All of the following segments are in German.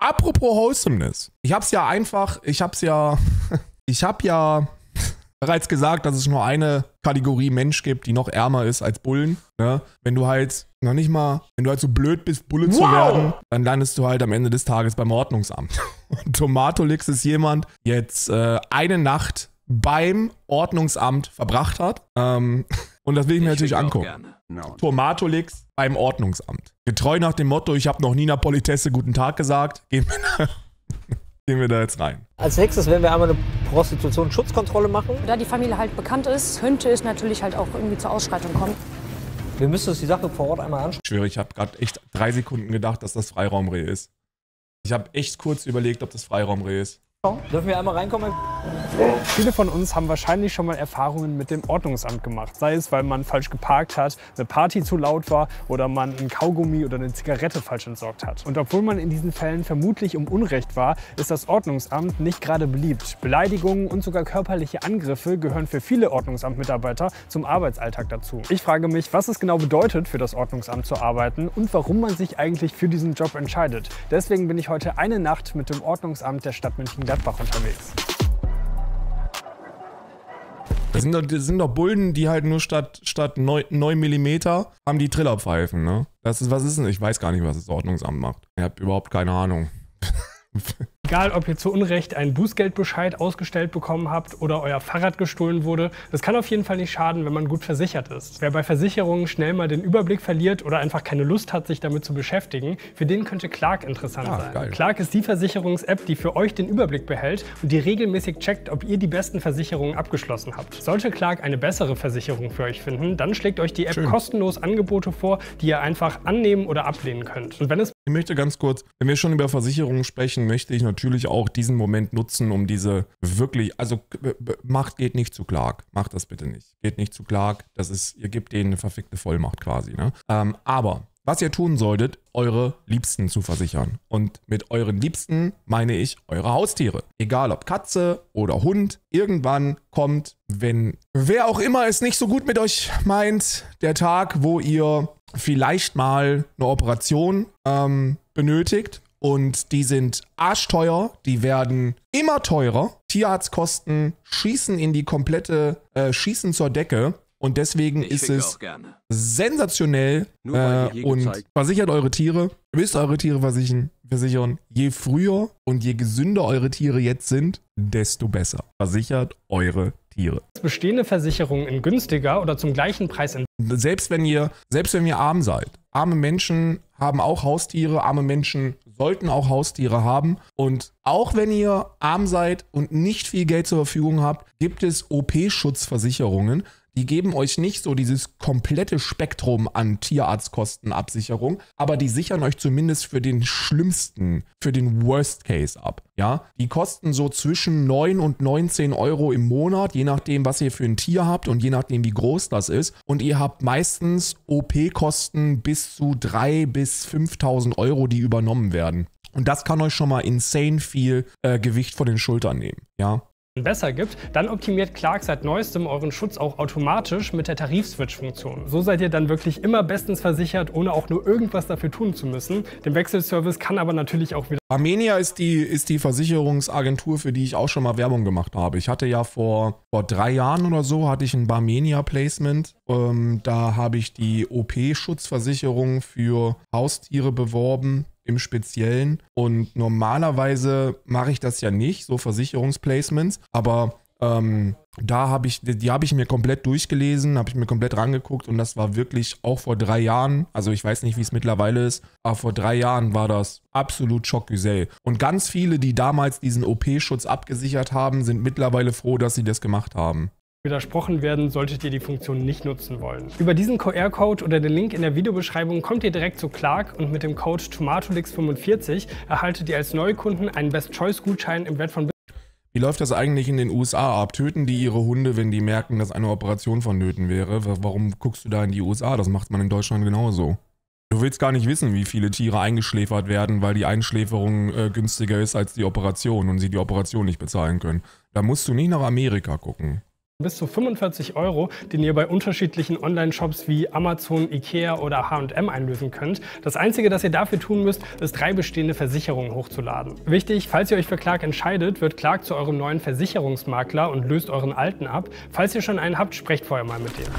Apropos Wholesomeness. Ich hab's ja einfach, ich hab's ja, ich hab ja bereits gesagt, dass es nur eine Kategorie Mensch gibt, die noch ärmer ist als Bullen. Ne? Wenn du halt noch nicht mal, wenn du halt so blöd bist, Bulle wow. zu werden, dann landest du halt am Ende des Tages beim Ordnungsamt. Und Tomatolix ist jemand, der jetzt äh, eine Nacht beim Ordnungsamt verbracht hat. Ähm, und das will ich mir ich natürlich angucken. No. Tomatolix beim Ordnungsamt. Getreu nach dem Motto, ich habe noch nie einer Politesse guten Tag gesagt, gehen wir, gehen wir da jetzt rein. Als nächstes werden wir einmal eine Prostitutionsschutzkontrolle machen. Da die Familie halt bekannt ist, könnte es natürlich halt auch irgendwie zur Ausschreitung kommen. Wir müssen uns die Sache vor Ort einmal anschauen. Ich schwöre, ich habe gerade echt drei Sekunden gedacht, dass das Freiraumreh ist. Ich habe echt kurz überlegt, ob das Freiraumreh ist. Dürfen wir einmal reinkommen? Viele von uns haben wahrscheinlich schon mal Erfahrungen mit dem Ordnungsamt gemacht. Sei es, weil man falsch geparkt hat, eine Party zu laut war oder man ein Kaugummi oder eine Zigarette falsch entsorgt hat. Und obwohl man in diesen Fällen vermutlich um Unrecht war, ist das Ordnungsamt nicht gerade beliebt. Beleidigungen und sogar körperliche Angriffe gehören für viele Ordnungsamtmitarbeiter zum Arbeitsalltag dazu. Ich frage mich, was es genau bedeutet, für das Ordnungsamt zu arbeiten und warum man sich eigentlich für diesen Job entscheidet. Deswegen bin ich heute eine Nacht mit dem Ordnungsamt der Stadt München Gladbach unterwegs. Das sind, doch, das sind doch Bullen, die halt nur statt, statt 9, 9 mm haben die Trillerpfeifen, ne? Das ist, was ist denn? Ich weiß gar nicht, was das Ordnungsamt macht. Ich habe überhaupt keine Ahnung. Egal, ob ihr zu Unrecht einen Bußgeldbescheid ausgestellt bekommen habt oder euer Fahrrad gestohlen wurde, das kann auf jeden Fall nicht schaden, wenn man gut versichert ist. Wer bei Versicherungen schnell mal den Überblick verliert oder einfach keine Lust hat, sich damit zu beschäftigen, für den könnte Clark interessant ah, sein. Geil. Clark ist die Versicherungs-App, die für euch den Überblick behält und die regelmäßig checkt, ob ihr die besten Versicherungen abgeschlossen habt. Sollte Clark eine bessere Versicherung für euch finden, dann schlägt euch die App Schön. kostenlos Angebote vor, die ihr einfach annehmen oder ablehnen könnt. Und wenn es ich möchte ganz kurz, wenn wir schon über Versicherungen sprechen, möchte ich natürlich auch diesen Moment nutzen, um diese wirklich, also Macht geht nicht zu Clark. Macht das bitte nicht. Geht nicht zu Clark. Das ist, ihr gebt denen eine verfickte Vollmacht quasi. Ne? Ähm, aber was ihr tun solltet, eure Liebsten zu versichern. Und mit euren Liebsten meine ich eure Haustiere. Egal ob Katze oder Hund, irgendwann kommt, wenn wer auch immer es nicht so gut mit euch meint, der Tag, wo ihr vielleicht mal eine Operation ähm, benötigt und die sind arschteuer, die werden immer teurer. Tierarztkosten schießen in die komplette, äh, schießen zur Decke. Und deswegen ich ist es sensationell äh, und gezeigt. versichert eure Tiere. Müsst eure Tiere versichern, versichern. Je früher und je gesünder eure Tiere jetzt sind, desto besser. Versichert eure Tiere. Bestehende Versicherungen in günstiger oder zum gleichen Preis in selbst wenn ihr, selbst wenn ihr arm seid. Arme Menschen haben auch Haustiere, arme Menschen sollten auch Haustiere haben. Und auch wenn ihr arm seid und nicht viel Geld zur Verfügung habt, gibt es OP-Schutzversicherungen, die geben euch nicht so dieses komplette Spektrum an Tierarztkostenabsicherung, aber die sichern euch zumindest für den schlimmsten, für den Worst Case ab. Ja, die kosten so zwischen 9 und 19 Euro im Monat, je nachdem, was ihr für ein Tier habt und je nachdem, wie groß das ist. Und ihr habt meistens OP-Kosten bis zu 3 bis 5.000 Euro, die übernommen werden. Und das kann euch schon mal insane viel äh, Gewicht von den Schultern nehmen. Ja, besser gibt, dann optimiert Clark seit neuestem euren Schutz auch automatisch mit der Tarif-Switch-Funktion. So seid ihr dann wirklich immer bestens versichert, ohne auch nur irgendwas dafür tun zu müssen. Der Wechselservice kann aber natürlich auch wieder... Armenia ist die, ist die Versicherungsagentur, für die ich auch schon mal Werbung gemacht habe. Ich hatte ja vor, vor drei Jahren oder so, hatte ich ein Barmenia-Placement. Ähm, da habe ich die OP-Schutzversicherung für Haustiere beworben im Speziellen. Und normalerweise mache ich das ja nicht, so Versicherungsplacements, aber ähm, da habe ich, die habe ich mir komplett durchgelesen, habe ich mir komplett rangeguckt und das war wirklich auch vor drei Jahren, also ich weiß nicht, wie es mittlerweile ist, aber vor drei Jahren war das absolut Schockgesell. Und ganz viele, die damals diesen OP-Schutz abgesichert haben, sind mittlerweile froh, dass sie das gemacht haben widersprochen werden, solltet ihr die Funktion nicht nutzen wollen. Über diesen QR-Code oder den Link in der Videobeschreibung kommt ihr direkt zu Clark und mit dem Code TomatoLix45 erhaltet ihr als Neukunden einen Best-Choice-Gutschein im Wert von wie läuft das eigentlich in den USA ab? Töten die ihre Hunde, wenn die merken, dass eine Operation vonnöten wäre? Warum guckst du da in die USA? Das macht man in Deutschland genauso. Du willst gar nicht wissen, wie viele Tiere eingeschläfert werden, weil die Einschläferung äh, günstiger ist als die Operation und sie die Operation nicht bezahlen können. Da musst du nicht nach Amerika gucken. Bis zu 45 Euro, den ihr bei unterschiedlichen Online-Shops wie Amazon, Ikea oder H&M einlösen könnt. Das Einzige, das ihr dafür tun müsst, ist drei bestehende Versicherungen hochzuladen. Wichtig, falls ihr euch für Clark entscheidet, wird Clark zu eurem neuen Versicherungsmakler und löst euren alten ab. Falls ihr schon einen habt, sprecht vorher mal mit dem.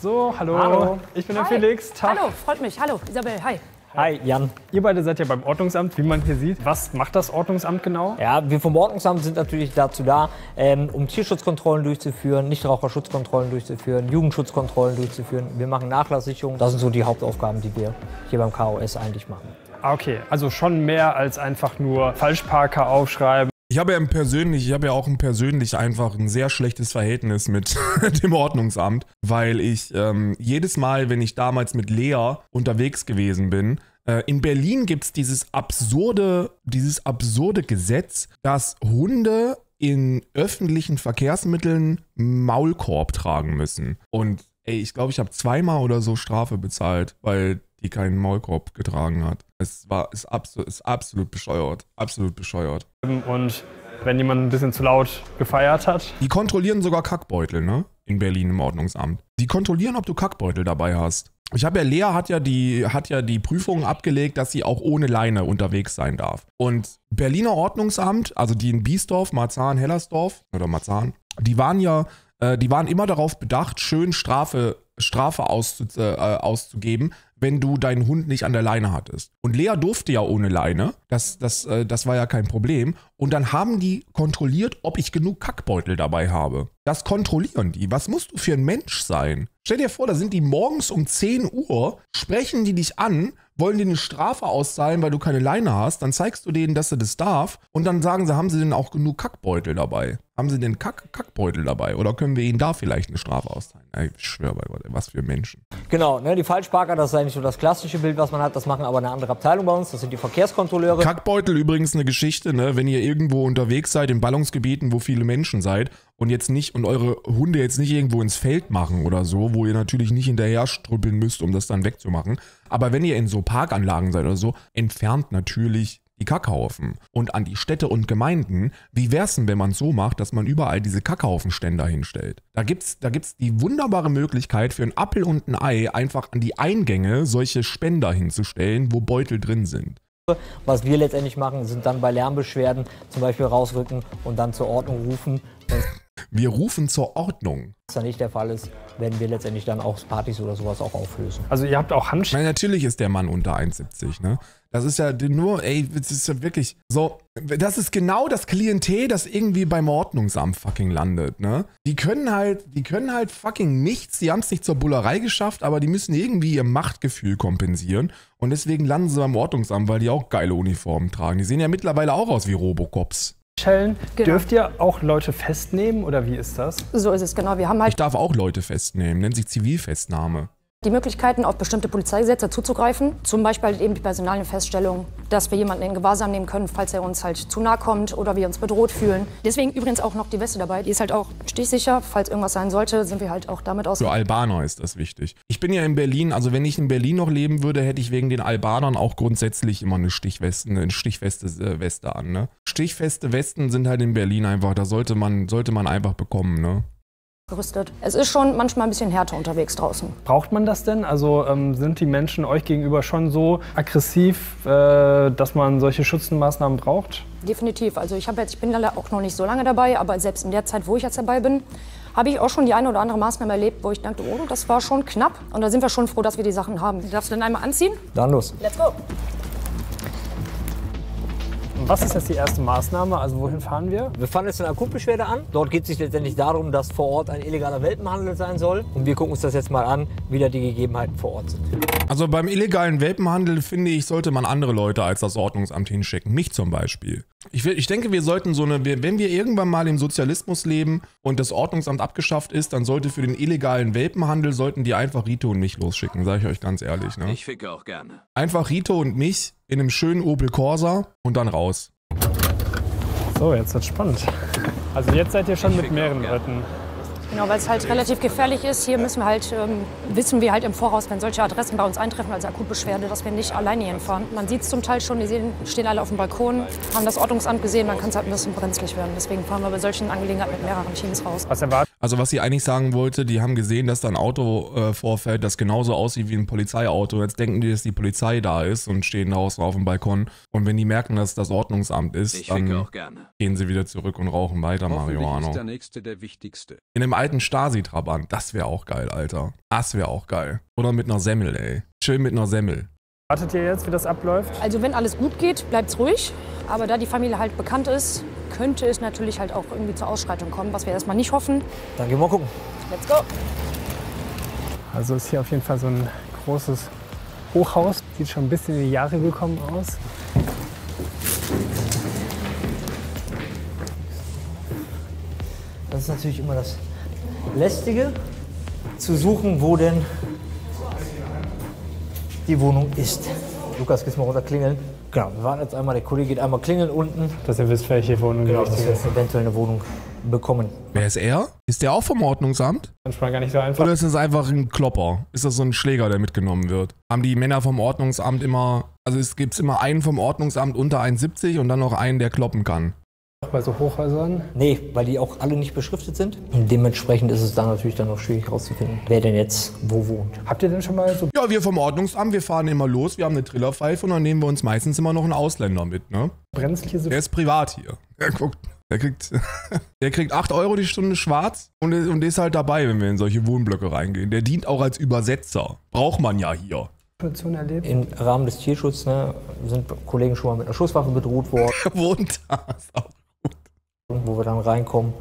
So, hallo. Hallo. Ich bin der Hi. Felix. Tag. Hallo, freut mich. Hallo, Isabel. Hi. Hi, Jan. Ihr beide seid ja beim Ordnungsamt, wie man hier sieht. Was macht das Ordnungsamt genau? Ja, wir vom Ordnungsamt sind natürlich dazu da, ähm, um Tierschutzkontrollen durchzuführen, Nichtraucherschutzkontrollen durchzuführen, Jugendschutzkontrollen durchzuführen. Wir machen Nachlasssicherung. Das sind so die Hauptaufgaben, die wir hier beim KOS eigentlich machen. Ah, okay, also schon mehr als einfach nur Falschparker aufschreiben. Ich habe ja persönlich, ich habe ja auch ein persönlich einfach ein sehr schlechtes Verhältnis mit dem Ordnungsamt, weil ich ähm, jedes Mal, wenn ich damals mit Lea unterwegs gewesen bin, äh, in Berlin gibt es dieses absurde, dieses absurde Gesetz, dass Hunde in öffentlichen Verkehrsmitteln Maulkorb tragen müssen. Und ey, ich glaube, ich habe zweimal oder so Strafe bezahlt, weil die keinen Maulkorb getragen hat. Es war ist absolut, ist absolut bescheuert. Absolut bescheuert. Und wenn jemand ein bisschen zu laut gefeiert hat, Die kontrollieren sogar Kackbeutel, ne? In Berlin im Ordnungsamt. Die kontrollieren, ob du Kackbeutel dabei hast. Ich habe ja, Lea hat ja die, hat ja die Prüfung abgelegt, dass sie auch ohne Leine unterwegs sein darf. Und Berliner Ordnungsamt, also die in Biesdorf, Marzahn, Hellersdorf oder Marzahn, die waren ja, äh, die waren immer darauf bedacht, schön Strafe, Strafe auszu, äh, auszugeben, wenn du deinen Hund nicht an der Leine hattest. Und Lea durfte ja ohne Leine, das, das, äh, das war ja kein Problem. Und dann haben die kontrolliert, ob ich genug Kackbeutel dabei habe. Das kontrollieren die. Was musst du für ein Mensch sein? Stell dir vor, da sind die morgens um 10 Uhr, sprechen die dich an, wollen dir eine Strafe auszahlen, weil du keine Leine hast, dann zeigst du denen, dass sie das darf und dann sagen sie, haben sie denn auch genug Kackbeutel dabei? Haben sie denn Kack Kackbeutel dabei? Oder können wir ihnen da vielleicht eine Strafe auszahlen? Ich schwöre bei Gott, was für Menschen. Genau, ne, die Falschparker, das ist eigentlich so das klassische Bild, was man hat. Das machen aber eine andere Abteilung bei uns. Das sind die Verkehrskontrolleure. Kackbeutel übrigens eine Geschichte, ne? Wenn ihr irgendwo unterwegs seid in Ballungsgebieten, wo viele Menschen seid und jetzt nicht und eure Hunde jetzt nicht irgendwo ins Feld machen oder so, wo ihr natürlich nicht hinterher strüppeln müsst, um das dann wegzumachen. Aber wenn ihr in so Parkanlagen seid oder so, entfernt natürlich die Kackhaufen. Und an die Städte und Gemeinden, wie wär's denn, wenn man so macht, dass man überall diese Kackhaufenständer hinstellt? Da gibt's, da gibt's die wunderbare Möglichkeit für ein Appel und ein Ei einfach an die Eingänge solche Spender hinzustellen, wo Beutel drin sind. Was wir letztendlich machen, sind dann bei Lärmbeschwerden zum Beispiel rausrücken und dann zur Ordnung rufen. Wir rufen zur Ordnung. das dann nicht der Fall ist, werden wir letztendlich dann auch Partys oder sowas auch auflösen. also ihr habt auch Handschellen. meine, natürlich ist der Mann unter 1,70, ne? Das ist ja nur, ey, das ist ja wirklich so. Das ist genau das Klientel, das irgendwie beim Ordnungsamt fucking landet, ne? Die können halt, die können halt fucking nichts, die haben es nicht zur Bullerei geschafft, aber die müssen irgendwie ihr Machtgefühl kompensieren. Und deswegen landen sie beim Ordnungsamt, weil die auch geile Uniformen tragen. Die sehen ja mittlerweile auch aus wie Robocops. Genau. Genau. Dürft ihr auch Leute festnehmen oder wie ist das? So ist es, genau. Wir haben Ich halt darf auch Leute festnehmen, nennt sich Zivilfestnahme. Die Möglichkeiten, auf bestimmte Polizeigesetze zuzugreifen. Zum Beispiel halt eben die personale Feststellung, dass wir jemanden in Gewahrsam nehmen können, falls er uns halt zu nahe kommt oder wir uns bedroht fühlen. Deswegen übrigens auch noch die Weste dabei. Die ist halt auch stichsicher. Falls irgendwas sein sollte, sind wir halt auch damit aus. Für Albaner ist das wichtig. Ich bin ja in Berlin, also wenn ich in Berlin noch leben würde, hätte ich wegen den Albanern auch grundsätzlich immer eine Stichweste, eine stichfeste äh, Weste an. Ne? Stichfeste Westen sind halt in Berlin einfach, da sollte man, sollte man einfach bekommen. Ne? Gerüstet. Es ist schon manchmal ein bisschen härter unterwegs draußen. Braucht man das denn? Also ähm, sind die Menschen euch gegenüber schon so aggressiv, äh, dass man solche Schützenmaßnahmen braucht? Definitiv. Also ich, jetzt, ich bin leider auch noch nicht so lange dabei, aber selbst in der Zeit, wo ich jetzt dabei bin, habe ich auch schon die eine oder andere Maßnahme erlebt, wo ich dachte, oh, das war schon knapp. Und da sind wir schon froh, dass wir die Sachen haben. Darfst du denn einmal anziehen? Dann los. Let's go. Was ist jetzt die erste Maßnahme? Also wohin fahren wir? Wir fahren jetzt eine Akutbeschwerde an. Dort geht es sich letztendlich darum, dass vor Ort ein illegaler Welpenhandel sein soll. Und wir gucken uns das jetzt mal an, wie da die Gegebenheiten vor Ort sind. Also beim illegalen Welpenhandel finde ich, sollte man andere Leute als das Ordnungsamt hinschicken. Mich zum Beispiel. Ich, will, ich denke, wir sollten so eine, wenn wir irgendwann mal im Sozialismus leben und das Ordnungsamt abgeschafft ist, dann sollte für den illegalen Welpenhandel, sollten die einfach Rito und mich losschicken, sage ich euch ganz ehrlich. Ne? Ich ficke auch gerne. Einfach Rito und mich in einem schönen Opel Corsa und dann raus. So, jetzt wird spannend. Also jetzt seid ihr schon Ich mit mehreren. Leuten. Genau, weil es halt relativ gefährlich ist. Hier müssen wir halt, ähm, wissen wir halt im Voraus, wenn solche Adressen bei uns eintreffen, als Akutbeschwerde, dass wir nicht alleine hinfahren. Man sieht es zum Teil schon, die sehen, stehen alle auf dem Balkon, haben das Ordnungsamt gesehen, dann kann es halt ein bisschen brenzlig werden. Deswegen fahren wir bei solchen Angelegenheiten mit mehreren Teams raus. Was erwartet Also was sie eigentlich sagen wollte, die haben gesehen, dass da ein Auto äh, vorfährt, das genauso aussieht wie ein Polizeiauto. Jetzt denken die, dass die Polizei da ist und stehen draußen auf dem Balkon. Und wenn die merken, dass das Ordnungsamt ist, Ich dann auch gerne. gehen sie wieder zurück und rauchen weiter Hoffentlich ist Marihuana. der nächste der wichtigste. In einem alten Stasi-Trabant, das wäre auch geil, Alter. Das wäre auch geil. Oder mit einer Semmel, ey. Chill mit einer Semmel. ihr jetzt, wie das abläuft? Also wenn alles gut geht, bleibt es ruhig. Aber da die Familie halt bekannt ist, könnte es natürlich halt auch irgendwie zur Ausschreitung kommen, was wir erstmal nicht hoffen. Dann gehen wir mal gucken. Let's go! Also ist hier auf jeden Fall so ein großes Hochhaus. Sieht schon ein bisschen in die Jahre gekommen aus. Das ist natürlich immer das Lästige, zu suchen, wo denn die Wohnung ist. Lukas, gehst mal runter klingeln. Genau, wir warten jetzt einmal, der Kollege geht einmal klingeln unten. Dass ihr wisst, welche Wohnung Genau, die dass wir jetzt eventuell eine Wohnung bekommen. Wer ist er? Ist der auch vom Ordnungsamt? Manchmal gar nicht so einfach. Oder ist das einfach ein Klopper? Ist das so ein Schläger, der mitgenommen wird? Haben die Männer vom Ordnungsamt immer, also es gibt immer einen vom Ordnungsamt unter 1,70 und dann noch einen, der kloppen kann. Bei so Hochhäusern. Nee, weil die auch alle nicht beschriftet sind. Und dementsprechend ist es dann natürlich dann noch schwierig herauszufinden, wer denn jetzt wo wohnt. Habt ihr denn schon mal so Ja, wir vom Ordnungsamt, wir fahren immer los, wir haben eine Trillerpfeife und dann nehmen wir uns meistens immer noch einen Ausländer mit, ne? brenzliche Der ist privat hier. Der guckt, der kriegt, der kriegt 8 Euro die Stunde schwarz und, der- und ist halt dabei, wenn wir in solche Wohnblöcke reingehen. Der dient auch als Übersetzer. Braucht man ja hier. Erlebt? Im Rahmen des Tierschutzes ne, sind Kollegen schon mal mit einer Schusswaffe bedroht worden, Wohnt da. Ist auch wo wir dann reinkommen.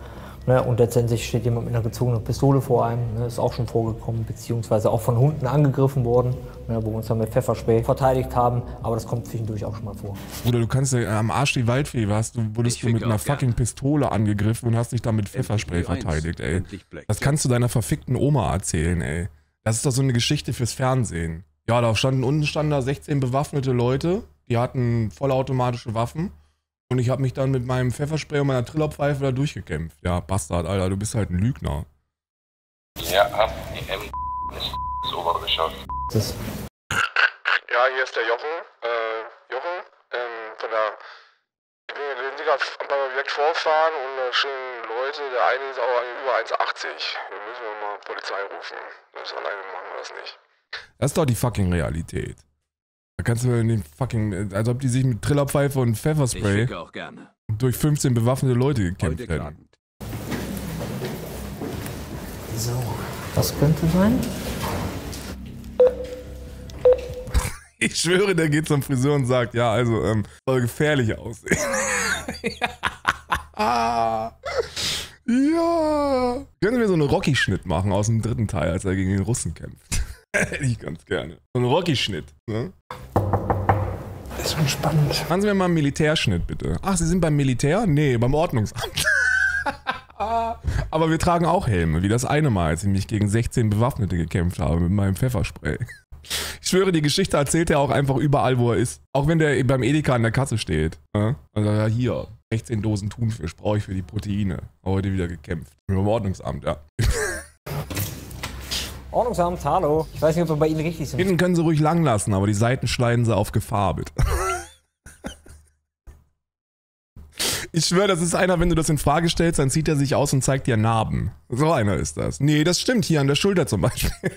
Ne, und letztendlich steht jemand mit einer gezogenen Pistole vor einem. Ne, ist auch schon vorgekommen, beziehungsweise auch von Hunden angegriffen worden, ne, wo wir uns dann mit Pfefferspray verteidigt haben. Aber das kommt zwischendurch auch schon mal vor. Bruder, du kannst ja am Arsch die Waldfee, warst du, wurdest Ich du mit einer fucking Pistole angegriffen und hast dich dann mit Pfefferspray verteidigt, ey. Das kannst du deiner verfickten Oma erzählen, ey. Das ist doch so eine Geschichte fürs Fernsehen. Ja, da standen unten standen da 16 bewaffnete Leute, die hatten vollautomatische Waffen. Und ich habe mich dann mit meinem Pfefferspray und meiner Trillerpfeife da durchgekämpft. Ja, Bastard, Alter, du bist halt ein Lügner. Ja, ab die M ist das Obergeschoss. Ja, hier ist der Jochen. Äh, Jochen, ähm, von der. Ich bin wir sind gerade beim Objekt vorfahren und da stehen Leute, der eine ist auch über 1,80. Wir müssen wir mal Polizei rufen. Das alleine machen wir das nicht. Das ist doch die fucking Realität. Da kannst du in den fucking, als ob die sich mit Trillerpfeife und Pfefferspray ficke auch gerne. durch 15 bewaffnete Leute gekämpft Heute hätten. So. Das könnte sein. Ich schwöre, der geht zum Friseur und sagt, ja, also, ähm, soll gefährlich aussehen. ja. Können wir so einen Rocky-Schnitt machen aus dem dritten Teil, als er gegen den Russen kämpft? Hätte ich ganz gerne. So einen Rocky-Schnitt, ne? Das ist schon spannend. Machen Sie mir mal einen Militärschnitt, bitte. Ach, Sie sind beim Militär? Nee, beim Ordnungsamt. Aber wir tragen auch Helme, wie das eine Mal, als ich mich gegen 16 Bewaffnete gekämpft habe mit meinem Pfefferspray. Ich schwöre, die Geschichte erzählt er auch einfach überall, wo er ist. Auch wenn der beim Edeka an der Kasse steht. Ja? Also ja, hier, 16 Dosen Thunfisch brauche ich für die Proteine. Heute wieder gekämpft. Beim Ordnungsamt, ja. Ordnungsamt, hallo. Ich weiß nicht, ob wir bei Ihnen richtig sind. Hinten können sie ruhig lang lassen, aber die Seiten schneiden sie auf Gefahr, bitte. Ich schwöre, das ist einer, wenn du das in Frage stellst, dann zieht er sich aus und zeigt dir Narben. So einer ist das. Nee, das stimmt, hier an der Schulter zum Beispiel.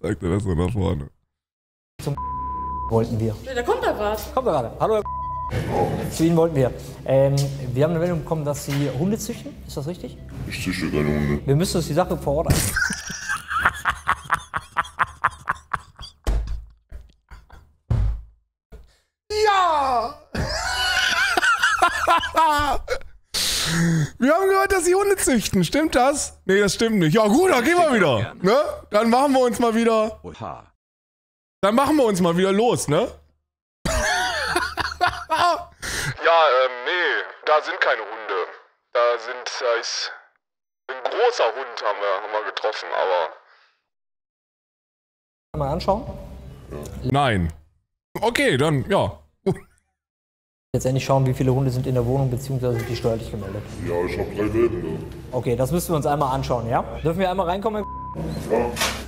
Zeigt er das so nach vorne. Wollten wir. Der kommt da gerade. Kommt gerade. Hallo. Herr Zu Ihnen wollten wir. Ähm, wir haben eine Meldung bekommen, dass Sie Hunde züchten. Ist das richtig? Ich zische keine Hunde. Wir müssen uns die Sache vor Ort an. Ja! Wir haben gehört, dass sie Hunde züchten. Stimmt das? Nee, das stimmt nicht. Ja gut, dann gehen wir wieder. Ne? Dann machen wir uns mal wieder. Dann machen wir uns mal wieder los, ne? Ja, ähm, nee, da sind keine Hunde. Da sind, da ist ein großer Hund haben wir, haben wir getroffen, aber. Mal anschauen. Nein. Okay, dann, ja. Letztendlich schauen, wie viele Hunde sind in der Wohnung, beziehungsweise sind die steuerlich gemeldet. Ja, ich habe drei Welpen da. Okay, das müssen wir uns einmal anschauen, ja? Dürfen wir einmal reinkommen?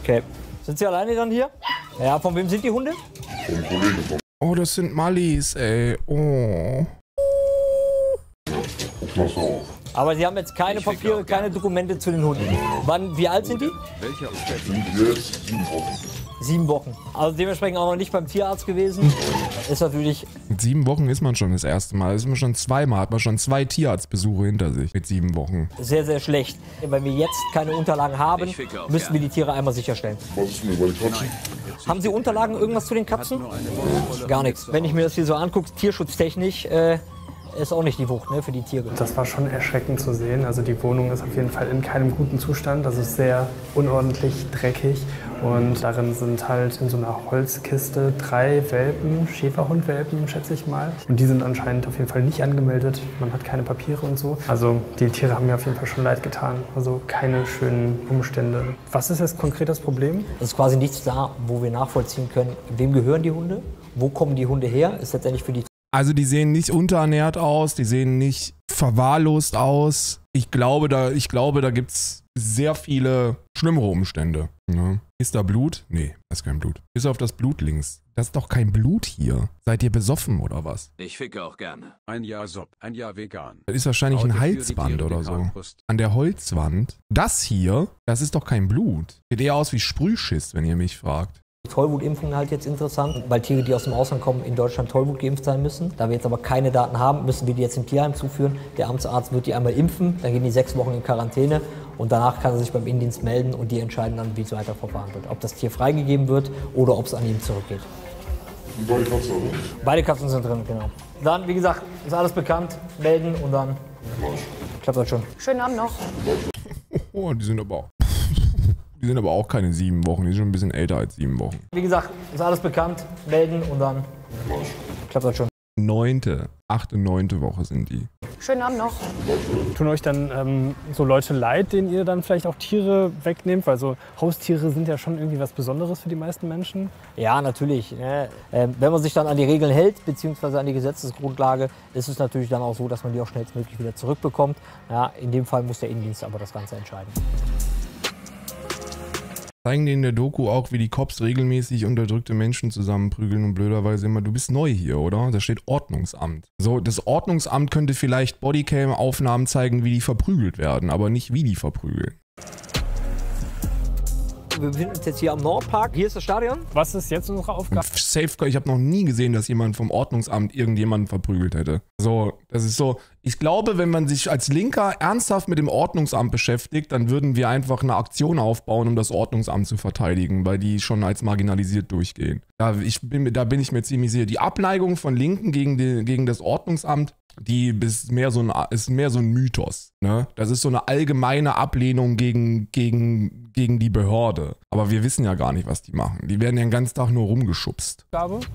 Okay. Sind Sie alleine dann hier? Ja, von wem sind die Hunde? Vom Kollegen von. Oh, das sind Mallis, ey. Oh. Aber Sie haben jetzt keine Papiere, keine Dokumente zu den Hunden. Wann, wie alt sind die? Sind jetzt sieben Wochen. Sieben Wochen. Also dementsprechend auch noch nicht beim Tierarzt gewesen. Ist natürlich Mit sieben Wochen ist man schon das erste Mal. Ist man schon zweimal, hat man schon zwei Tierarztbesuche hinter sich mit sieben Wochen. sehr, sehr schlecht. Wenn wir jetzt keine Unterlagen haben, müssen wir die Tiere einmal sicherstellen. Was ist denn über die Katzen? Haben Sie Unterlagen, irgendwas zu den Katzen? Gar nichts. Wenn ich mir das hier so angucke, tierschutztechnisch, äh, ist auch nicht die Wucht ne, für die Tiere. Das war schon erschreckend zu sehen. Also die Wohnung ist auf jeden Fall in keinem guten Zustand. Das ist sehr unordentlich, dreckig. Und darin sind halt in so einer Holzkiste drei Welpen, Schäferhundwelpen, schätze ich mal. Und die sind anscheinend auf jeden Fall nicht angemeldet. Man hat keine Papiere und so. Also die Tiere haben mir auf jeden Fall schon leid getan. Also keine schönen Umstände. Was ist jetzt konkret das Problem? Es ist quasi nichts da, wo wir nachvollziehen können, wem gehören die Hunde, wo kommen die Hunde her, ist letztendlich für die Also die sehen nicht unterernährt aus, die sehen nicht verwahrlost aus. Ich glaube, da, ich glaube, da gibt es sehr viele schlimmere Umstände. Ja. Ist da Blut? Nee, das ist kein Blut. Ist auf das Blut links. Das ist doch kein Blut hier. Seid ihr besoffen oder was? Ich ficke auch gerne. Ein Jahr Sub, ein Jahr vegan. Das ist wahrscheinlich ein für die Halsband oder so. An der Holzwand. Das hier, das ist doch kein Blut. Sieht eher aus wie Sprühschiss, wenn ihr mich fragt. Tollwutimpfung halt jetzt interessant, weil Tiere, die aus dem Ausland kommen, in Deutschland Tollwut geimpft sein müssen. Da wir jetzt aber keine Daten haben, müssen wir die jetzt im Tierheim zuführen. Der Amtsarzt wird die einmal impfen, dann gehen die sechs Wochen in Quarantäne und danach kann er sich beim Innendienst melden und die entscheiden dann, wie es weiter verfahren wird. Ob das Tier freigegeben wird oder ob es an ihn zurückgeht. Und da die Katze, oder? Beide Katzen sind drin, genau. Dann, wie gesagt, ist alles bekannt, melden und dann klappt das schon. Schönen Abend noch. Oh, die sind aber auch. Die sind aber auch keine sieben Wochen. Die sind schon ein bisschen älter als sieben Wochen. Wie gesagt, ist alles bekannt, melden und dann klappt das schon. Neunte, achte, neunte Woche sind die. Schönen Abend noch. Tun euch dann ähm, so Leute leid, denen ihr dann vielleicht auch Tiere wegnehmt? Weil so Haustiere sind ja schon irgendwie was Besonderes für die meisten Menschen. Ja, natürlich. Ne? Ähm, wenn man sich dann an die Regeln hält, beziehungsweise an die Gesetzesgrundlage, ist es natürlich dann auch so, dass man die auch schnellstmöglich wieder zurückbekommt. Ja, in dem Fall muss der Innendienst aber das Ganze entscheiden. Zeigen die in der Doku auch, wie die Cops regelmäßig unterdrückte Menschen zusammenprügeln und blöderweise immer, du bist neu hier, oder? Da steht Ordnungsamt. So, das Ordnungsamt könnte vielleicht Bodycam-Aufnahmen zeigen, wie die verprügelt werden, aber nicht wie die verprügeln. Wir befinden uns jetzt hier am Nordpark. Hier ist das Stadion. Was ist jetzt unsere Aufgabe? Safe, ich habe noch nie gesehen, dass jemand vom Ordnungsamt irgendjemanden verprügelt hätte. So, das ist so. Ich glaube, wenn man sich als Linker ernsthaft mit dem Ordnungsamt beschäftigt, dann würden wir einfach eine Aktion aufbauen, um das Ordnungsamt zu verteidigen, weil die schon als marginalisiert durchgehen. Da, ich bin, da bin ich mir ziemlich sicher. Die Abneigung von Linken gegen, die, gegen das Ordnungsamt, die ist mehr so ein, ist mehr so ein Mythos. Ne? Das ist so eine allgemeine Ablehnung gegen, gegen, gegen die Behörde. Aber wir wissen ja gar nicht, was die machen. Die werden ja den ganzen Tag nur rumgeschubst.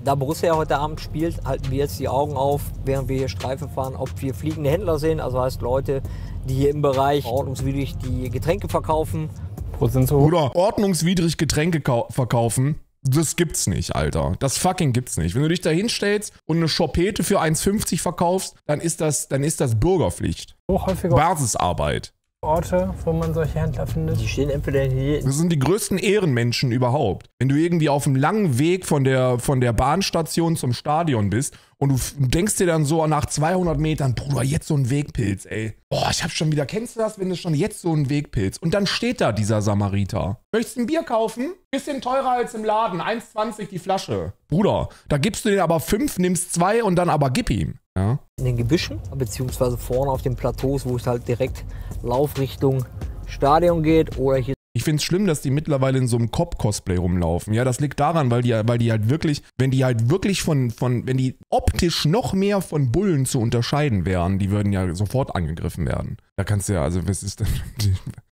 Da Borussia heute Abend spielt, halten wir jetzt die Augen auf, während wir hier Streife fahren, ob wir fliegende Händler sehen. Also heißt Leute, die hier im Bereich ordnungswidrig die Getränke verkaufen. Wo sind so Bruder, ordnungswidrig Getränke kau- verkaufen, das gibt's nicht, Alter. Das fucking gibt's nicht. Wenn du dich da hinstellst und eine Schopete für 1,50 verkaufst, dann ist das, dann ist das Bürgerpflicht. hochhäufige Basisarbeit. Orte, wo man solche Händler findet? Die stehen entweder hier Das sind die größten Ehrenmenschen überhaupt. Wenn du irgendwie auf dem langen Weg von der, von der Bahnstation zum Stadion bist und du denkst dir dann so nach 200 Metern, Bruder, jetzt so ein Wegpilz, ey. Boah, ich hab schon wieder, kennst du das, wenn du schon jetzt so ein Wegpilz? Und dann steht da dieser Samariter. Möchtest du ein Bier kaufen? Bisschen teurer als im Laden, 1,20 die Flasche. Bruder, da gibst du dir aber fünf, nimmst zwei und dann aber gib ihm. Ja. in den Gebüschen, beziehungsweise vorne auf den Plateaus, wo es halt direkt Laufrichtung Stadion geht oder hier Ich finde es schlimm, dass die mittlerweile in so einem Cop-Cosplay rumlaufen. Ja, das liegt daran, weil die, weil die halt wirklich, wenn die halt wirklich von, von, wenn die optisch noch mehr von Bullen zu unterscheiden wären, die würden ja sofort angegriffen werden. Da kannst du ja, also was ist denn,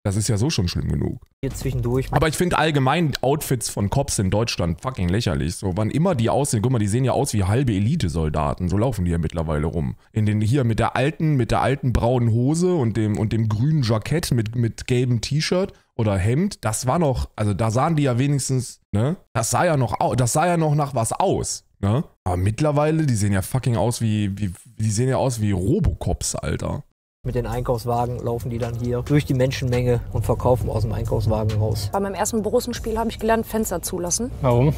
das ist ja so schon schlimm genug. hier zwischendurch. Aber ich finde allgemein Outfits von Cops in Deutschland fucking lächerlich. So, wann immer die aussehen, guck mal, die sehen ja aus wie halbe Elite-Soldaten. So laufen die ja mittlerweile rum. In den hier mit der alten, mit der alten braunen Hose und dem, und dem grünen Jackett mit, mit gelbem T-Shirt oder Hemd. Das war noch, also da sahen die ja wenigstens, ne? Das sah ja noch, das sah ja noch nach was aus. Ne? Aber mittlerweile, die sehen ja fucking aus wie, wie die sehen ja aus wie Robocops, Alter. Mit den Einkaufswagen laufen die dann hier durch die Menschenmenge und verkaufen aus dem Einkaufswagen raus. Bei meinem ersten Borussenspiel habe ich gelernt, Fenster zulassen, Warum?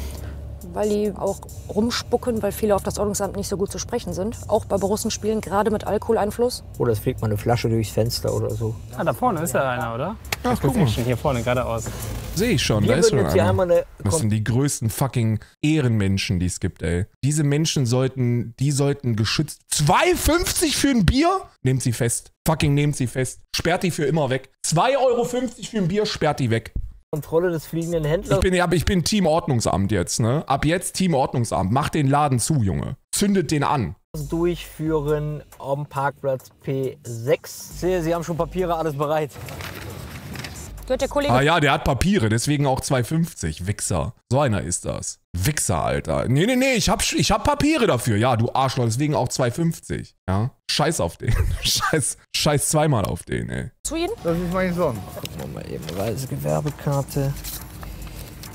Weil die auch rumspucken, weil viele auf das Ordnungsamt nicht so gut zu sprechen sind. Auch bei Borussenspielen, gerade mit Alkoholeinfluss. Oder es fliegt mal eine Flasche durchs Fenster oder so. Ah, da vorne ist ja einer, oder? Ach, guck mal. Hier vorne geradeaus. Sehe ich schon, da Wir ist würden schon einer. eine Das sind die größten fucking Ehrenmenschen, die es gibt, ey. Diese Menschen sollten, die sollten geschützt. 2,50 für ein Bier? Nehmt sie fest. Fucking nehmt sie fest. Sperrt die für immer weg. 2,50 Euro für ein Bier, sperrt die weg. Kontrolle des fliegenden Ich Händlers. bin, ja, ich bin Team Ordnungsamt jetzt, ne? Ab jetzt Team Ordnungsamt. Macht den Laden zu, Junge. Zündet den an. durchführen am Parkplatz P6. Ich sehe, Sie haben schon Papiere, alles bereit. Gehört der Kollege Ah ja, der hat Papiere, deswegen auch 2,50. Wichser. So einer ist das. Wichser, Alter. Nee, nee, nee, ich hab, ich hab Papiere dafür. Ja, du Arschloch, deswegen auch 2,50. Ja? Scheiß auf den. Scheiß, scheiß zweimal auf den, ey. zu Ihnen? Gucken wir mal eben. Reisegewerbekarte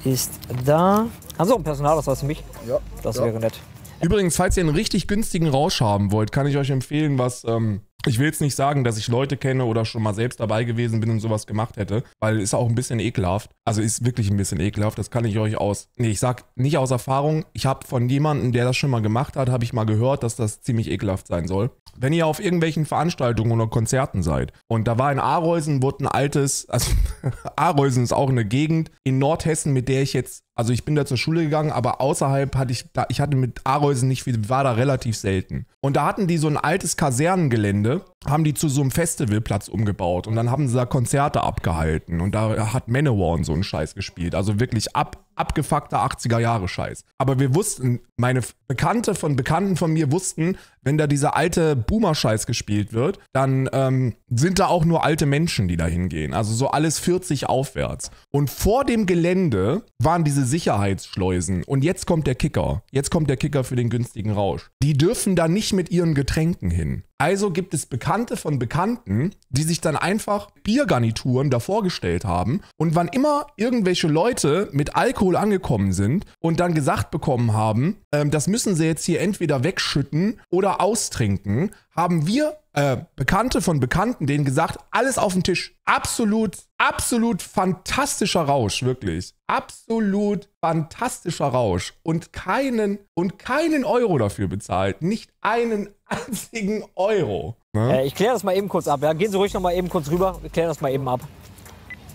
ist da. Haben Sie auch einen Personalausweis für mich? Ja. Das wäre nett. Übrigens, falls ihr einen richtig günstigen Rausch haben wollt, kann ich euch empfehlen, was. Ähm, ich will jetzt nicht sagen, dass ich Leute kenne oder schon mal selbst dabei gewesen bin und sowas gemacht hätte, weil ist auch ein bisschen ekelhaft. Also ist wirklich ein bisschen ekelhaft. Das kann ich euch aus. Nee, ich sag nicht aus Erfahrung. Ich habe von jemandem, der das schon mal gemacht hat, habe ich mal gehört, dass das ziemlich ekelhaft sein soll. Wenn ihr auf irgendwelchen Veranstaltungen oder Konzerten seid und da war in Areusen, wurde ein altes, also Areusen ist auch eine Gegend in Nordhessen, mit der ich jetzt, also ich bin da zur Schule gegangen, aber außerhalb hatte ich, da, ich hatte mit Areusen nicht viel, war da relativ selten. Und da hatten die so ein altes Kasernengelände, haben die zu so einem Festivalplatz umgebaut und dann haben sie da Konzerte abgehalten und da hat Manowar und so einen Scheiß gespielt. Also wirklich ab, abgefuckter 80er Jahre Scheiß. Aber wir wussten, meine Bekannte von Bekannten von mir wussten, wenn da dieser alte Boomer-Scheiß gespielt wird, dann ähm, sind da auch nur alte Menschen, die da hingehen. Also so alles 40 aufwärts. Und vor dem Gelände waren diese Sicherheitsschleusen. Und jetzt kommt der Kicker. Jetzt kommt der Kicker für den günstigen Rausch. Die dürfen da nicht mit ihren Getränken hin. Also gibt es Bekannte von Bekannten, die sich dann einfach Biergarnituren davor gestellt haben. Und wann immer irgendwelche Leute mit Alkohol angekommen sind und dann gesagt bekommen haben, ähm, das müssen sie jetzt hier entweder wegschütten oder austrinken, haben wir äh, Bekannte von Bekannten denen gesagt, alles auf den Tisch. Absolut, absolut fantastischer Rausch, wirklich. Absolut fantastischer Rausch. Und keinen, und keinen Euro dafür bezahlt. Nicht einen einzigen Euro. Ne? Äh, ich kläre das mal eben kurz ab. Ja? Gehen Sie ruhig noch mal eben kurz rüber. Wir klären das mal eben ab.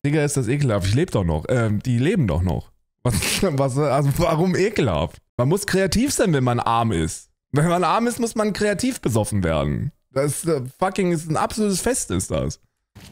Digga, ist das ekelhaft. Ich lebe doch noch. Ähm, die leben doch noch. Was, was, also warum ekelhaft? Man muss kreativ sein, wenn man arm ist. Wenn man arm ist, muss man kreativ besoffen werden. Das äh, fucking ist ein absolutes Fest, ist das.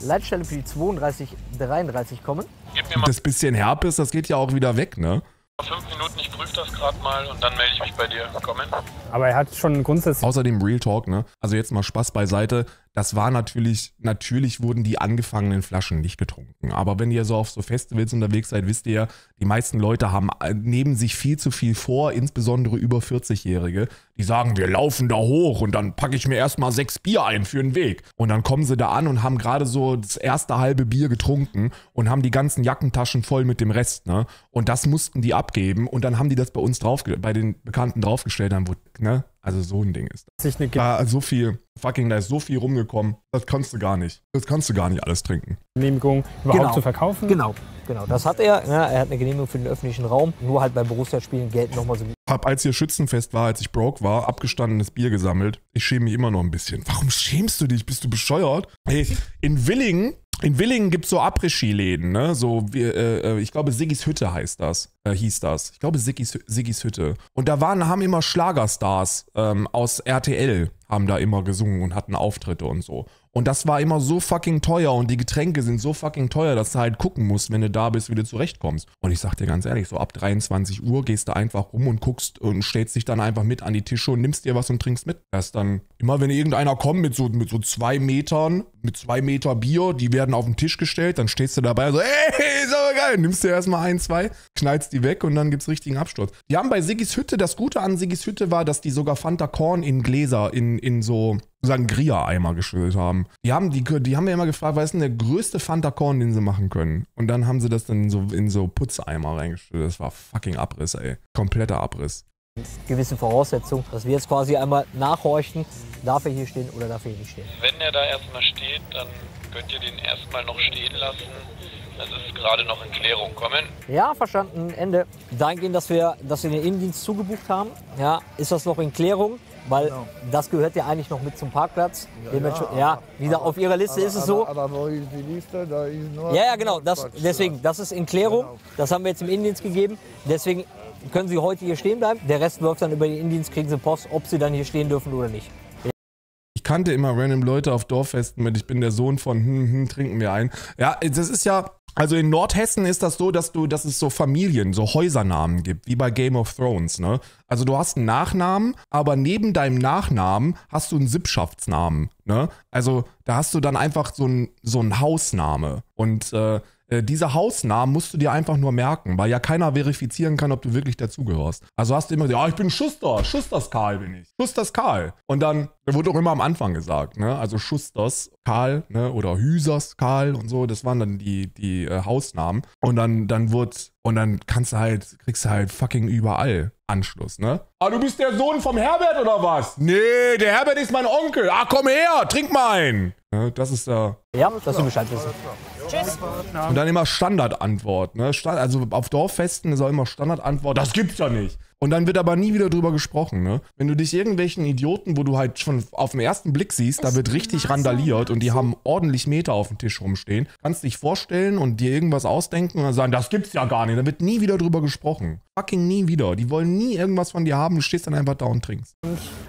Leitstelle für die 32, 33 kommen. Gib mir mal Das bisschen Herpes, das geht ja auch wieder weg, ne? fünf Minuten, ich prüfe das gerade mal und dann melde ich mich bei dir. Kommen. Aber er hat schon grundsätzlich Außerdem Real Talk, ne? Also jetzt mal Spaß beiseite. Das war natürlich, natürlich wurden die angefangenen Flaschen nicht getrunken. Aber wenn ihr so auf so Festivals unterwegs seid, wisst ihr ja, die meisten Leute haben, äh, nehmen sich viel zu viel vor, insbesondere über 40-Jährige. Die sagen, wir laufen da hoch und dann packe ich mir erstmal sechs Bier ein für den Weg. Und dann kommen sie da an und haben gerade so das erste halbe Bier getrunken und haben die ganzen Jackentaschen voll mit dem Rest, ne? Und das mussten die abgeben und dann haben die das bei uns drauf, bei den Bekannten draufgestellt, dann wurde, ne? Also so ein Ding ist das. Da ist so viel, fucking, da ist so viel rumgekommen. Das kannst du gar nicht. Das kannst du gar nicht alles trinken. Genehmigung überhaupt Genau. zu verkaufen. Genau, genau. Das hat er. Ja, er hat eine Genehmigung für den öffentlichen Raum. Nur halt bei Borussia-Spielen gelten nochmal so Hab, als hier Schützenfest war, als ich broke war, abgestandenes Bier gesammelt. Ich schäme mich immer noch ein bisschen. Warum schämst du dich? Bist du bescheuert? Hey, in Willingen, in Willingen gibt es so Après-Ski-Läden, ne? So, wie, äh, äh, ich glaube, Siggis Hütte heißt das, äh, hieß das. Ich glaube, Siggis, Siggis Hütte. Und da waren, haben immer Schlagerstars ähm, aus RTL, haben da immer gesungen und hatten Auftritte und so. Und das war immer so fucking teuer und die Getränke sind so fucking teuer, dass du halt gucken musst, wenn du da bist, wie du zurechtkommst. Und ich sag dir ganz ehrlich, so ab 23 Uhr gehst du einfach rum und guckst und stellst dich dann einfach mit an die Tische und nimmst dir was und trinkst mit. Das dann immer, wenn irgendeiner kommt mit so, mit so zwei Metern, mit zwei Meter Bier, die werden auf den Tisch gestellt, dann stehst du dabei so, ey, ist aber geil, nimmst dir erstmal ein, zwei, knallst die weg und dann gibt's richtigen Absturz. Die haben bei Siggis Hütte, das Gute an Siggis Hütte war, dass die sogar Fanta Korn in Gläser, in, in so Sangria-Eimer geschüttet haben. Die haben, die, die haben mir immer gefragt, was ist denn der größte Fanta Korn, den sie machen können? Und dann haben sie das dann in so, in so Putzeimer reingeschüttet. Das war fucking Abriss, ey. Kompletter Abriss. gewisse Voraussetzungen, dass wir jetzt quasi einmal nachhorchen, darf er hier stehen oder darf er hier nicht stehen. Wenn er da erstmal steht, dann könnt ihr den erstmal noch stehen lassen. Das ist gerade noch in Klärung. Kommen. Ja, verstanden, Ende. Dahingehend, dass wir, dass wir den Innendienst zugebucht haben, ja, ist das noch in Klärung, weil das gehört ja eigentlich noch mit zum Parkplatz. Dementsprechend- ja, wieder auf Ihrer Liste ist es so. Aber wo ist die Liste? Da ist nur. Ja, ja, genau. Das, deswegen, das ist in Klärung. Das haben wir jetzt im Innendienst gegeben. Deswegen können Sie heute hier stehen bleiben. Der Rest läuft dann über den Innendienst, kriegen Sie Post, ob Sie dann hier stehen dürfen oder nicht. Ich kannte immer random Leute auf Dorffesten mit, ich bin der Sohn von, hm, hm, trinken wir ein. Ja, das ist ja, also in Nordhessen ist das so, dass du, dass es so Familien, so Häusernamen gibt, wie bei Game of Thrones, ne? Also du hast einen Nachnamen, aber neben deinem Nachnamen hast du einen Sippschaftsnamen, ne? Also da hast du dann einfach so einen so einen Hausname. Und äh, diese Hausnamen musst du dir einfach nur merken, weil ja keiner verifizieren kann, ob du wirklich dazugehörst. Also hast du immer gesagt, ja, ich bin Schuster, Schusters Karl bin ich. Schusters Karl. Und dann da wurde auch immer am Anfang gesagt, ne? Also Schusters Karl, ne? Oder Hüsers Karl und so, das waren dann die, die äh, Hausnamen. Und dann, dann wurde, und dann kannst du halt, kriegst du halt fucking überall Anschluss, ne? Ah, du bist der Sohn vom Herbert oder was? Nee, der Herbert ist mein Onkel. Ah, komm her, trink mal einen. Ne? Das ist da. Ja, dass Sie Bescheid wissen. Und dann immer Standardantwort. Ne? Stand, also auf Dorffesten ist auch immer Standardantwort, das gibt's ja nicht. Und dann wird aber nie wieder drüber gesprochen. Ne? Wenn du dich irgendwelchen Idioten, wo du halt schon auf den ersten Blick siehst, da wird richtig randaliert und die haben ordentlich Meter auf dem Tisch rumstehen, kannst dich vorstellen und dir irgendwas ausdenken und dann sagen, das gibt's ja gar nicht. Da wird nie wieder drüber gesprochen. Fucking nie wieder. Die wollen nie irgendwas von dir haben, du stehst dann einfach da und trinkst.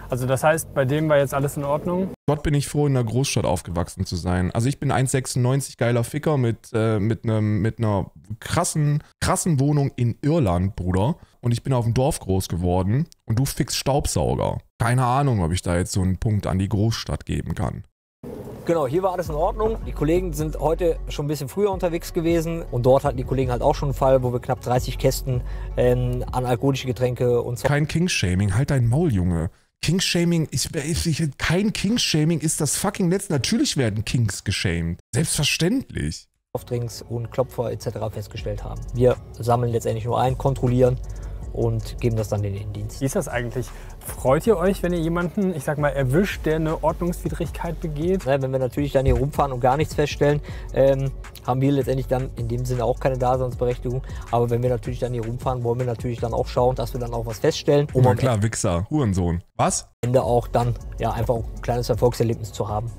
Also das heißt, bei dem war jetzt alles in Ordnung. Dort bin ich froh, in einer Großstadt aufgewachsen zu sein. Also ich bin 1,96 geiler Ficker mit, äh, mit, einem, mit einer krassen, krassen Wohnung in Irland, Bruder. Und ich bin auf dem Dorf groß geworden und du fix Staubsauger. Keine Ahnung, ob ich da jetzt so einen Punkt an die Großstadt geben kann. Genau, hier war alles in Ordnung. Die Kollegen sind heute schon ein bisschen früher unterwegs gewesen und dort hatten die Kollegen halt auch schon einen Fall, wo wir knapp 30 Kästen ähm, an alkoholische Getränke und so. Kein Kingshaming, halt dein Maul, Junge. Kingshaming, ich, ich, kein Kingshaming ist das fucking Letzte. Natürlich werden Kings geshamed. Selbstverständlich. Softdrinks und Klopfer etc. festgestellt haben. Wir sammeln letztendlich nur ein, kontrollieren und geben das dann in den Innendienst. Wie ist das eigentlich? Freut ihr euch, wenn ihr jemanden, ich sag mal, erwischt, der eine Ordnungswidrigkeit begeht? Ne, Wenn wir natürlich dann hier rumfahren und gar nichts feststellen, ähm, haben wir letztendlich dann in dem Sinne auch keine Daseinsberechtigung. Aber wenn wir natürlich dann hier rumfahren, wollen wir natürlich dann auch schauen, dass wir dann auch was feststellen, um Ja am klar, Wichser, Hurensohn. Was? Ende auch dann ja einfach auch ein kleines Erfolgserlebnis zu haben.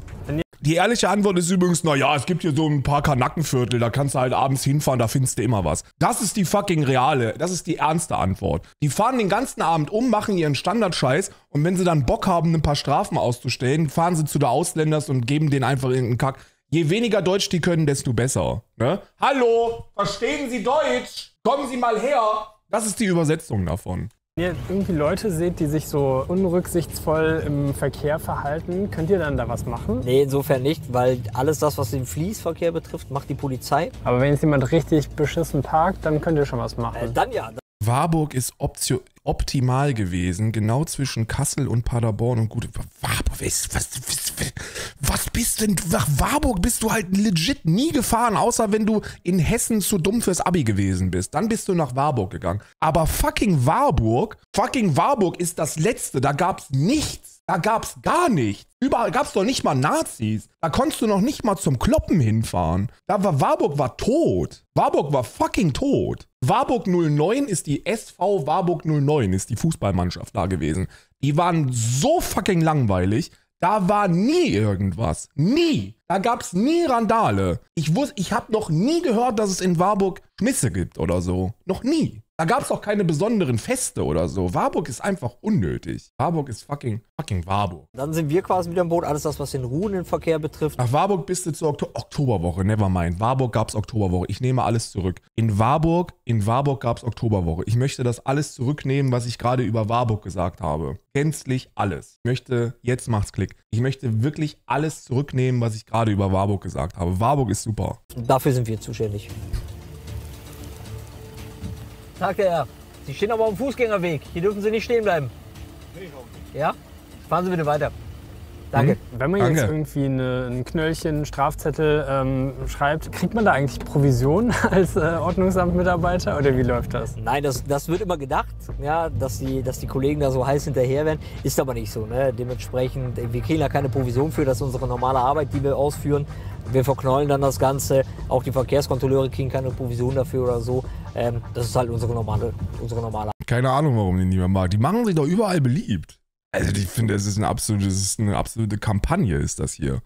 Die ehrliche Antwort ist übrigens, na ja, es gibt hier so ein paar Kanackenviertel, da kannst du halt abends hinfahren, da findest du immer was. Das ist die fucking reale, das ist die ernste Antwort. Die fahren den ganzen Abend um, machen ihren Standardscheiß und wenn sie dann Bock haben, ein paar Strafen auszustellen, fahren sie zu der Ausländers und geben denen einfach irgendeinen Kack. Je weniger Deutsch die können, desto besser. Ne? Hallo, verstehen Sie Deutsch? Kommen Sie mal her. Das ist die Übersetzung davon. Wenn ihr irgendwie Leute seht, die sich so unrücksichtsvoll im Verkehr verhalten, könnt ihr dann da was machen? Nee, insofern nicht, weil alles das, was den Fließverkehr betrifft, macht die Polizei. Aber wenn jetzt jemand richtig beschissen parkt, dann könnt ihr schon was machen. Äh, dann ja. Warburg ist optio optimal gewesen, genau zwischen Kassel und Paderborn und gut. Warburg, was, was, was, bist denn? Nach Warburg bist du halt legit nie gefahren, außer wenn du in Hessen zu dumm fürs Abi gewesen bist. Dann bist du nach Warburg gegangen. Aber fucking Warburg, fucking Warburg ist das letzte. Da gab's nichts. Da gab's gar nichts. Überall gab's doch nicht mal Nazis. Da konntest du noch nicht mal zum Kloppen hinfahren. Da war Warburg war tot. Warburg war fucking tot. Warburg 09 ist die SV Warburg 09, ist die Fußballmannschaft da gewesen. Die waren so fucking langweilig. Da war nie irgendwas. Nie. Da gab's nie Randale. Ich wusste, ich habe noch nie gehört, dass es in Warburg Schmisse gibt oder so. Noch nie. Da gab's auch keine besonderen Feste oder so. Warburg ist einfach unnötig. Warburg ist fucking, fucking Warburg. Dann sind wir quasi wieder im Boot. Alles das, was den ruhenden Verkehr betrifft. Nach Warburg bist du zur Okto Oktoberwoche, nevermind. Warburg gab's Oktoberwoche. Ich nehme alles zurück. In Warburg, in Warburg gab's Oktoberwoche. Ich möchte das alles zurücknehmen, was ich gerade über Warburg gesagt habe. Gänzlich alles. Ich möchte, jetzt macht's Klick. Ich möchte wirklich alles zurücknehmen, was ich gerade über Warburg gesagt habe. Warburg ist super. Dafür sind wir zuständig. Sagt der Herr. Sie stehen aber auf dem Fußgängerweg. Hier dürfen Sie nicht stehen bleiben. Ja? Fahren Sie bitte weiter. Danke. Wenn man Danke. jetzt irgendwie eine, ein Knöllchen, einen Strafzettel ähm, schreibt, kriegt man da eigentlich Provision als äh, Ordnungsamtmitarbeiter oder wie läuft das? Nein, das, das wird immer gedacht, ja, dass, die, dass die Kollegen da so heiß hinterher werden. Ist aber nicht so. Ne? Dementsprechend, wir kriegen da keine Provision für, das ist unsere normale Arbeit, die wir ausführen. Wir verknollen dann das Ganze. Auch die Verkehrskontrolleure kriegen keine Provision dafür oder so. Ähm, das ist halt unsere normale, unsere normale Keine Ahnung, warum die niemand mag. Die machen sich doch überall beliebt. Also ich finde, es ist eine absolute, es ist eine absolute Kampagne, ist das hier.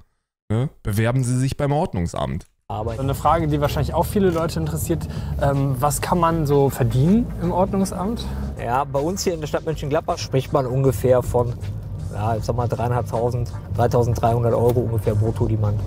Ne? Bewerben Sie sich beim Ordnungsamt. Arbeit. Eine Frage, die wahrscheinlich auch viele Leute interessiert. Ähm, was kann man so verdienen im Ordnungsamt? Ja, bei uns hier in der Stadt Mönchengladbach spricht man ungefähr von, ja, ich sag mal 3.500, 3.300 Euro ungefähr brutto, die man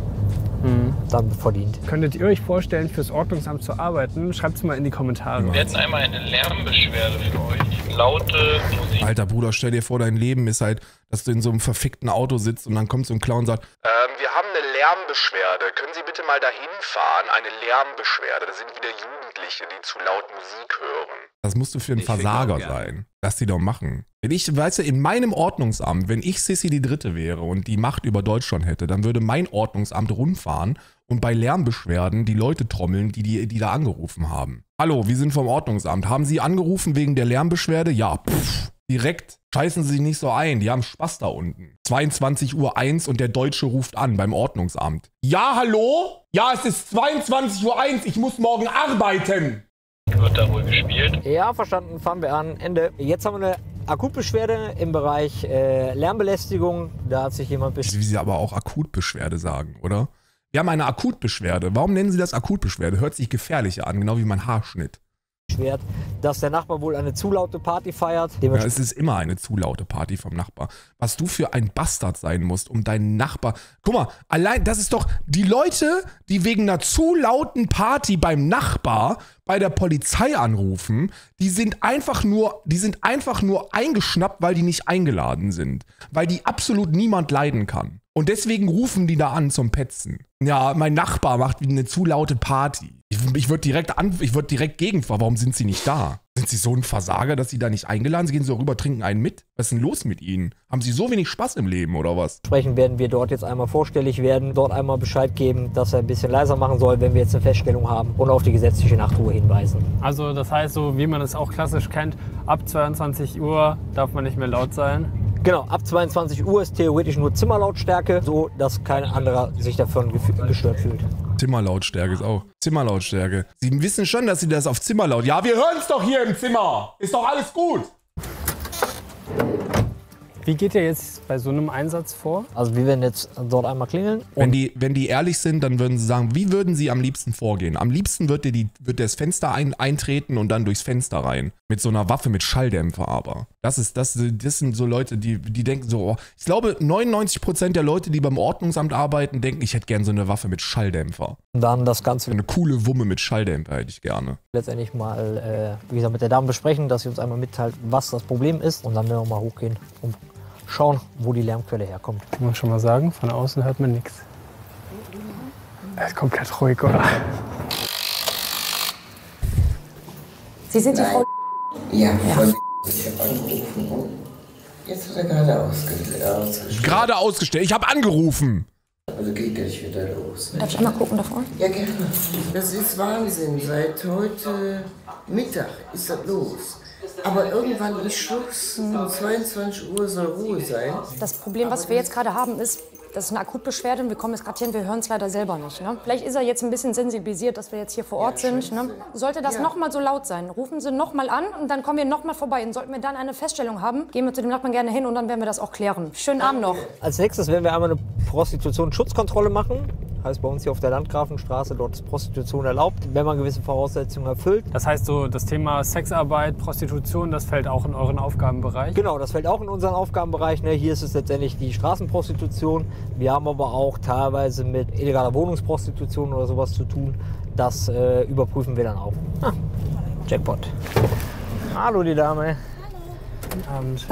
dann verdient. Könntet ihr euch vorstellen, fürs Ordnungsamt zu arbeiten? Schreibt es mal in die Kommentare. Wir hätten einmal eine Lärmbeschwerde für euch. Laute Musik. Alter Bruder, stell dir vor, dein Leben ist halt, dass du in so einem verfickten Auto sitzt und dann kommt so ein Clown und sagt, ähm, wir haben eine Lärmbeschwerde. Können Sie bitte mal dahin fahren? Eine Lärmbeschwerde. Das sind wieder Jugendliche, die zu laut Musik hören. Das musst du für einen Ich Versager sein. Lass die doch machen. Wenn ich, weißt du, in meinem Ordnungsamt, wenn ich Sissy die Dritte wäre und die Macht über Deutschland hätte, dann würde mein Ordnungsamt rumfahren und bei Lärmbeschwerden die Leute trommeln, die, die, die da angerufen haben. Hallo, wir sind vom Ordnungsamt. Haben Sie angerufen wegen der Lärmbeschwerde? Ja, pff, direkt. Scheißen Sie sich nicht so ein, die haben Spaß da unten. 22 Uhr 1 und der Deutsche ruft an beim Ordnungsamt. Ja, hallo? Ja, es ist 22 Uhr 1, ich muss morgen arbeiten. Wird da wohl gespielt. Ja, verstanden, fahren wir an. Ende. Jetzt haben wir eine Akutbeschwerde im Bereich äh, Lärmbelästigung. Da hat sich jemand beschwert. Wie Sie aber auch Akutbeschwerde sagen, oder? Wir haben eine Akutbeschwerde. Warum nennen Sie das Akutbeschwerde? Hört sich gefährlicher an, genau wie mein Haarschnitt. Beschwert, dass der Nachbar wohl eine zu laute Party feiert. Ja, es ist immer eine zu laute Party vom Nachbar. Was du für ein Bastard sein musst, um deinen Nachbar. Guck mal, allein, das ist doch die Leute, die wegen einer zu lauten Party beim Nachbar bei der Polizei anrufen, die sind einfach nur, die sind einfach nur eingeschnappt, weil die nicht eingeladen sind. Weil die absolut niemand leiden kann. Und deswegen rufen die da an zum Petzen. Ja, mein Nachbar macht eine zu laute Party. Ich, ich würde direkt an, ich würde direkt gegenfahren. Warum sind sie nicht da? Sind sie so ein Versager, dass sie da nicht eingeladen sind? Gehen sie rüber, trinken einen mit? Was ist denn los mit ihnen? Haben sie so wenig Spaß im Leben oder was? werden wir dort jetzt einmal vorstellig werden, dort einmal Bescheid geben, dass er ein bisschen leiser machen soll, wenn wir jetzt eine Feststellung haben und auf die gesetzliche Nachtruhe hinweisen. Also das heißt, so wie man es auch klassisch kennt, ab 22 Uhr darf man nicht mehr laut sein. Genau, ab 22 Uhr ist theoretisch nur Zimmerlautstärke, so dass kein anderer sich davon gestört fühlt. Zimmerlautstärke ist auch. Zimmerlautstärke. Sie wissen schon, dass sie das auf Zimmerlaut. Ja, wir hören es doch hier im Zimmer. Ist doch alles gut. Wie geht ihr jetzt bei so einem Einsatz vor? Also wir werden jetzt dort einmal klingeln Wenn die, wenn die ehrlich sind, dann würden sie sagen, wie würden sie am liebsten vorgehen? Am liebsten wird, dir die, wird das Fenster ein, eintreten und dann durchs Fenster rein. Mit so einer Waffe mit Schalldämpfer aber. Das, ist, das, das sind so Leute, die, die denken so, oh, ich glaube 99% der Leute, die beim Ordnungsamt arbeiten, denken, ich hätte gern so eine Waffe mit Schalldämpfer. dann das Ganze Eine coole Wumme mit Schalldämpfer hätte ich gerne. letztendlich mal, äh, wie gesagt, mit der Dame besprechen, dass sie uns einmal mitteilt, was das Problem ist und dann werden wir mal hochgehen und schauen, wo die Lärmquelle herkommt. Kann man schon mal sagen, von außen hört man nichts. Er ist komplett ruhig, oder? Sie sind die Frau. Ja, von ich habe angerufen. Jetzt hat er gerade ausge ausgestellt. Gerade ausgestellt. Ich habe angerufen. Also geht gleich wieder los. Darf ich einmal gucken davor? Ja, gerne. Das ist Wahnsinn. Seit heute Mittag ist das los. Aber irgendwann ist Schluss. Um 22 Uhr soll Ruhe sein. Das Problem, was wir jetzt gerade haben, ist, das ist eine Akutbeschwerde und wir kommen jetzt gerade hier und wir hören es leider selber nicht. Ne? Vielleicht ist er jetzt ein bisschen sensibilisiert, dass wir jetzt hier vor Ort sind. Ne? Sollte das Ja. noch mal so laut sein, rufen Sie noch mal an und dann kommen wir noch mal vorbei. Und sollten wir dann eine Feststellung haben, gehen wir zu dem Nachbarn gerne hin und dann werden wir das auch klären. Schönen Abend noch. Als nächstes werden wir einmal eine Prostitutionsschutzkontrolle machen. Heißt bei uns hier auf der Landgrafenstraße, dort ist Prostitution erlaubt, wenn man gewisse Voraussetzungen erfüllt. Das heißt so, das Thema Sexarbeit, Prostitution, das fällt auch in euren Aufgabenbereich. Genau, das fällt auch in unseren Aufgabenbereich. Ne? Hier ist es letztendlich die Straßenprostitution. Wir haben aber auch teilweise mit illegaler Wohnungsprostitution oder sowas zu tun. Das äh, überprüfen wir dann auch. Ah, Jackpot. Hallo die Dame. Guten Abend.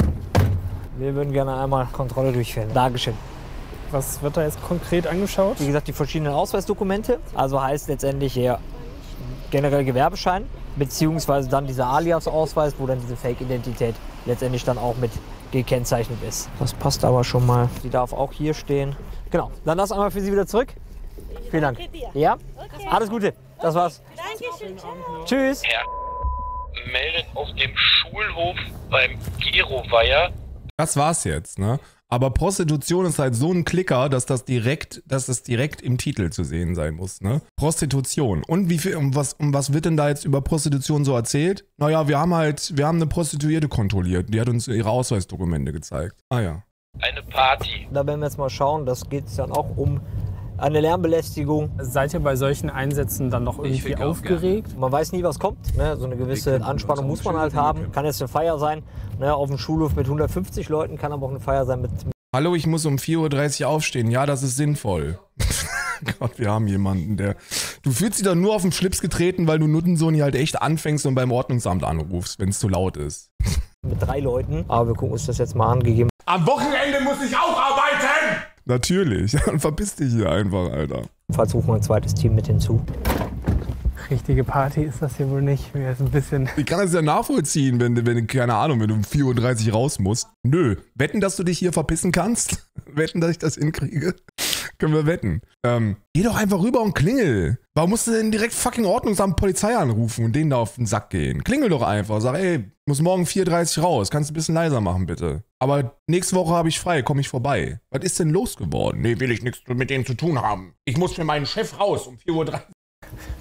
Wir würden gerne einmal Kontrolle durchführen. Dankeschön. Was wird da jetzt konkret angeschaut? Wie gesagt, die verschiedenen Ausweisdokumente. Also heißt letztendlich hier generell Gewerbeschein, beziehungsweise dann dieser Alias-Ausweis, wo dann diese Fake-Identität letztendlich dann auch mit gekennzeichnet ist. Das passt aber schon mal. Sie darf auch hier stehen. Genau. Dann das einmal für Sie wieder zurück. Vielen Dank. Ja? Alles Gute. Das war's. Tschüss. Er meldet auf dem Schulhof beim Geroweiher Das war's jetzt, ne? Aber Prostitution ist halt so ein Klicker, dass das direkt, dass das direkt im Titel zu sehen sein muss, ne? Prostitution. Und wie viel, um was, um was wird denn da jetzt über Prostitution so erzählt? Naja, wir haben halt, wir haben eine Prostituierte kontrolliert. Die hat uns ihre Ausweisdokumente gezeigt. Ah ja. eine Party. Da werden wir jetzt mal schauen. Das geht dann auch um eine Lärmbelästigung. Seid ihr bei solchen Einsätzen dann noch irgendwie aufgeregt? Man weiß nie, was kommt. Ne? So eine gewisse Anspannung muss man halt haben. Kann jetzt eine Feier sein. Ne? Auf dem Schulhof mit 150 Leuten kann aber auch eine Feier sein mit Hallo, ich muss um 4.30 Uhr aufstehen. Ja, das ist sinnvoll. Gott, wir haben jemanden, der. Du fühlst dich doch nur auf den Schlips getreten, weil du Nuttensohn halt echt anfängst und beim Ordnungsamt anrufst, wenn es zu laut ist. mit drei Leuten. Aber wir gucken uns das jetzt mal an. Gegeben. Am Wochenende muss ich auch arbeiten! Natürlich. Dann verpiss dich hier einfach, Alter. Falls rufen wir ein zweites Team mit hinzu. Richtige Party ist das hier wohl nicht. Mir ist ein bisschen. Ich kann das ja nachvollziehen, wenn, du- wenn du, keine Ahnung, wenn du um 4.30 Uhr raus musst. Nö. Wetten, dass du dich hier verpissen kannst? Wetten, dass ich das hinkriege? Können wir wetten. Ähm, geh doch einfach rüber und klingel. Warum musst du denn direkt fucking Ordnungsamt Polizei anrufen und denen da auf den Sack gehen? Klingel doch einfach. Sag, ey, muss morgen 4.30 Uhr raus. Kannst du ein bisschen leiser machen, bitte. Aber nächste Woche habe ich frei, komme ich vorbei. Was ist denn los geworden? Nee, will ich nichts mit denen zu tun haben. Ich muss für meinen Chef raus um 4.30 Uhr.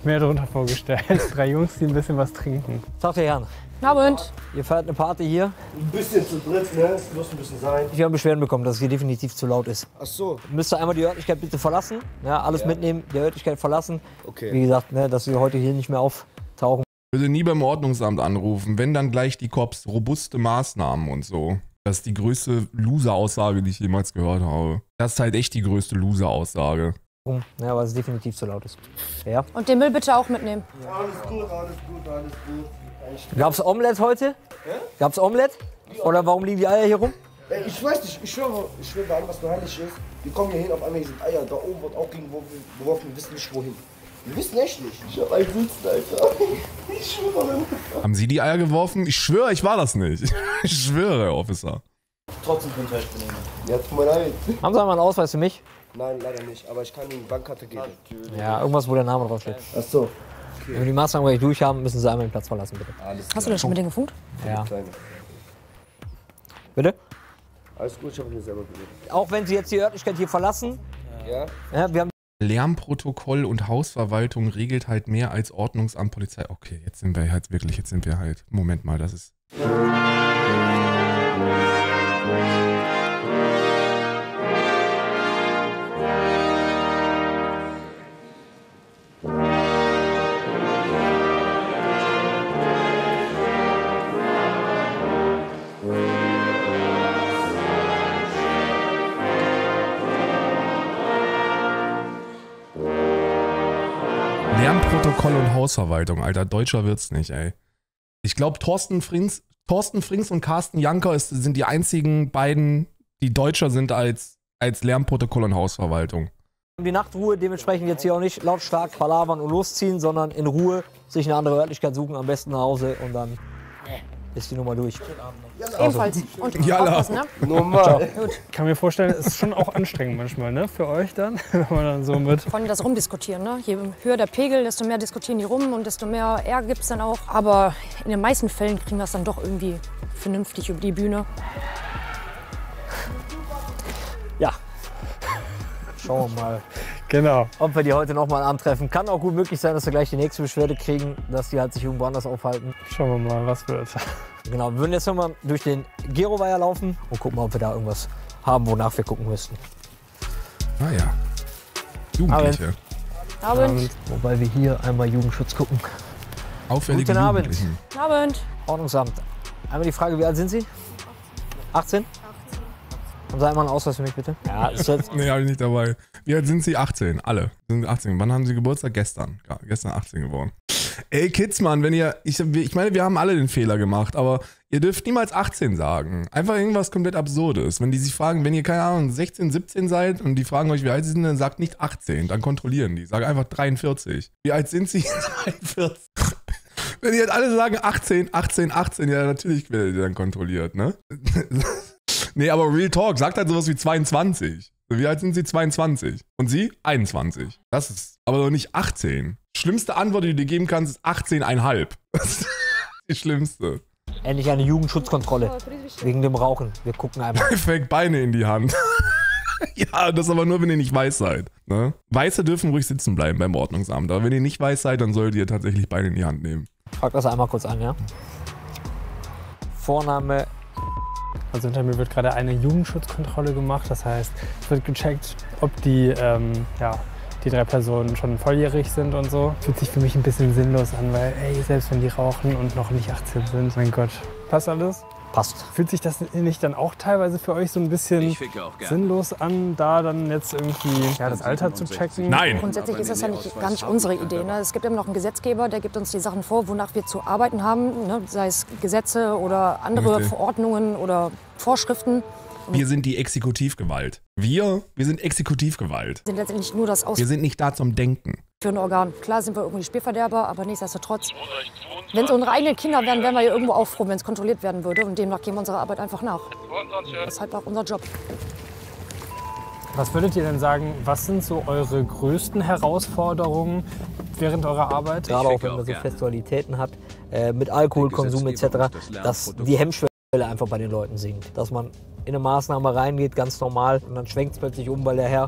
Mehr darunter vorgestellt. Drei Jungs, die ein bisschen was trinken. Sagt der Herrn, Abend. ihr feiert eine Party hier. Ein bisschen zu dritt, ne? Es muss ein bisschen sein. Ich habe Beschwerden bekommen, dass es hier definitiv zu laut ist. Ach so, Müsst ihr einmal die Örtlichkeit bitte verlassen. Ja, alles mitnehmen, die Örtlichkeit verlassen. Wie okay. gesagt, ne, dass wir heute hier nicht mehr auftauchen. Würde nie beim Ordnungsamt anrufen, wenn dann gleich die Cops robuste Maßnahmen und so. Das ist die größte Loser-Aussage, die ich jemals gehört habe. Das ist halt echt die größte Loser-Aussage. Ja, weil es definitiv zu laut ist. Ja. Und den Müll bitte auch mitnehmen. Alles gut, alles gut, alles gut. Gab's Omelette heute? Gab's Omelette? Oder warum liegen die Eier hier rum? Ey, ich weiß nicht, ich schwöre, ich schwöre bei allem, was nur heilig ist. Wir kommen hier hin, auf einmal hier sind Eier. Da oben wird auch irgendwo geworfen, wir wissen nicht wohin. Wir wissen echt nicht. Ich hab einen Sitzen, Alter. Ich schwöre. Haben Sie die Eier geworfen? Ich schwöre, ich war das nicht. Ich schwöre, Officer. Trotzdem könnt ihr euch benehmen. Ja, tut mir leid. Haben Sie einmal einen Ausweis für mich? Nein, leider nicht. Aber ich kann Ihnen Bankkarte geben. Ja, irgendwas, wo der Name draufsteht. Ach so. Wenn wir die Maßnahmen gleich durch haben, müssen Sie einmal den Platz verlassen, bitte. Alles Hast du denn schon mit denen gefunkt? Ja. Kleine. Bitte? Alles gut, ich habe mir selber gegeben. Auch wenn Sie jetzt die Örtlichkeit hier verlassen, Ja? ja, wir haben Lärmprotokoll und Hausverwaltung regelt halt mehr als Ordnungsamt, Polizei. Okay, jetzt sind wir halt wirklich, jetzt sind wir halt. Moment mal, das ist. Hausverwaltung, Alter. Deutscher wird's nicht, ey. Ich glaube, Thorsten Frings, Thorsten Frings und Carsten Janker ist, sind die einzigen beiden, die Deutscher sind als, als Lärmprotokoll und Hausverwaltung. die Nachtruhe, dementsprechend jetzt hier auch nicht lautstark palavern und losziehen, sondern in Ruhe sich eine andere Örtlichkeit suchen, am besten nach Hause und dann ist die Nummer durch. Ebenfalls. Und Jalla. aufpassen, ne? Normal. Ich kann mir vorstellen, es ist schon auch anstrengend manchmal, ne? Für euch dann, wenn man dann so mit. Vor allem das Rumdiskutieren. Ne? Je höher der Pegel, desto mehr diskutieren die rum und desto mehr Ärger gibt es dann auch. Aber in den meisten Fällen kriegen wir es dann doch irgendwie vernünftig über die Bühne. Ja. Schauen wir mal, Genau. ob wir die heute noch mal antreffen. Kann auch gut möglich sein, dass wir gleich die nächste Beschwerde kriegen, dass die halt sich irgendwo anders aufhalten. Schauen wir mal, was wird. Genau, wir würden jetzt nochmal durch den Geroweiher laufen und gucken, ob wir da irgendwas haben, wonach wir gucken müssten. Ah ja. Jugendliche. Abend. Wobei wir hier einmal Jugendschutz gucken. Auffällige Guten Abend. Jugendlichen. Abend. Ordnungsamt. Einmal die Frage, wie alt sind Sie? 18? Haben Sie einmal einen Ausweis für mich, bitte? Ja, ist jetzt. Nee, hab ich nicht dabei. Wie alt sind Sie? 18. Alle. Sind 18. Wann haben Sie Geburtstag? Gestern. Ja, gestern 18 geworden. Ey, Kids, Mann, wenn ihr. Ich, ich meine, wir haben alle den Fehler gemacht, aber ihr dürft niemals 18 sagen. Einfach irgendwas komplett Absurdes. Wenn die sich fragen, wenn ihr, keine Ahnung, 16, 17 seid und die fragen euch, wie alt sie sind, dann sagt nicht 18. Dann kontrollieren die. Sag einfach 43. Wie alt sind Sie? 43. Wenn die halt alle sagen 18, 18, 18, ja, natürlich werdet ihr dann kontrolliert, ne? nee, aber Real Talk sagt halt sowas wie 22. Wie alt sind sie? 22. Und sie? 21. Das ist aber doch nicht 18. Schlimmste Antwort, die du dir geben kannst, ist 18,5. Das ist die schlimmste. Endlich eine Jugendschutzkontrolle. Wegen dem Rauchen. Wir gucken einmal. Fängt Beine in die Hand. ja, das aber nur, wenn ihr nicht weiß seid. Ne? Weiße dürfen ruhig sitzen bleiben beim Ordnungsamt. Aber wenn ihr nicht weiß seid, dann solltet ihr tatsächlich Beine in die Hand nehmen. Frag das einmal kurz an, ja? Vorname. Also hinter mir wird gerade eine Jugendschutzkontrolle gemacht. Das heißt, es wird gecheckt, ob die, ähm, ja, die drei Personen schon volljährig sind und so. Fühlt sich für mich ein bisschen sinnlos an, weil, ey, selbst wenn die rauchen und noch nicht 18 sind, mein Gott, passt alles? Passt. Fühlt sich das nicht dann auch teilweise für euch so ein bisschen sinnlos an, da dann jetzt irgendwie ja, das Alter zu checken? Nein! Grundsätzlich ist das ja nicht, gar nicht unsere Idee. Ne? Es gibt immer noch einen Gesetzgeber, der gibt uns die Sachen vor, wonach wir zu arbeiten haben, ne? sei es Gesetze oder andere Richtig. Verordnungen oder Vorschriften. Wir sind die Exekutivgewalt. Wir, wir sind Exekutivgewalt. sind letztendlich nur das Wir sind nicht da zum Denken. Ausführende Organ. Klar sind wir irgendwie Spielverderber, aber nichtsdestotrotz, wenn es unsere eigenen Kinder wären, wären wir ja irgendwo auch froh, wenn es kontrolliert werden würde. Und demnach gehen wir unserer Arbeit einfach nach. Das ist halt auch unser Job. Was würdet ihr denn sagen, was sind so eure größten Herausforderungen während eurer Arbeit? Gerade auch wenn man so. Festivalitäten hat, äh, mit Alkoholkonsum etc., dass die Hemmschwelle einfach bei den Leuten sinkt. Dass man in eine Maßnahme reingeht, ganz normal, und dann schwenkt es plötzlich um, weil der Herr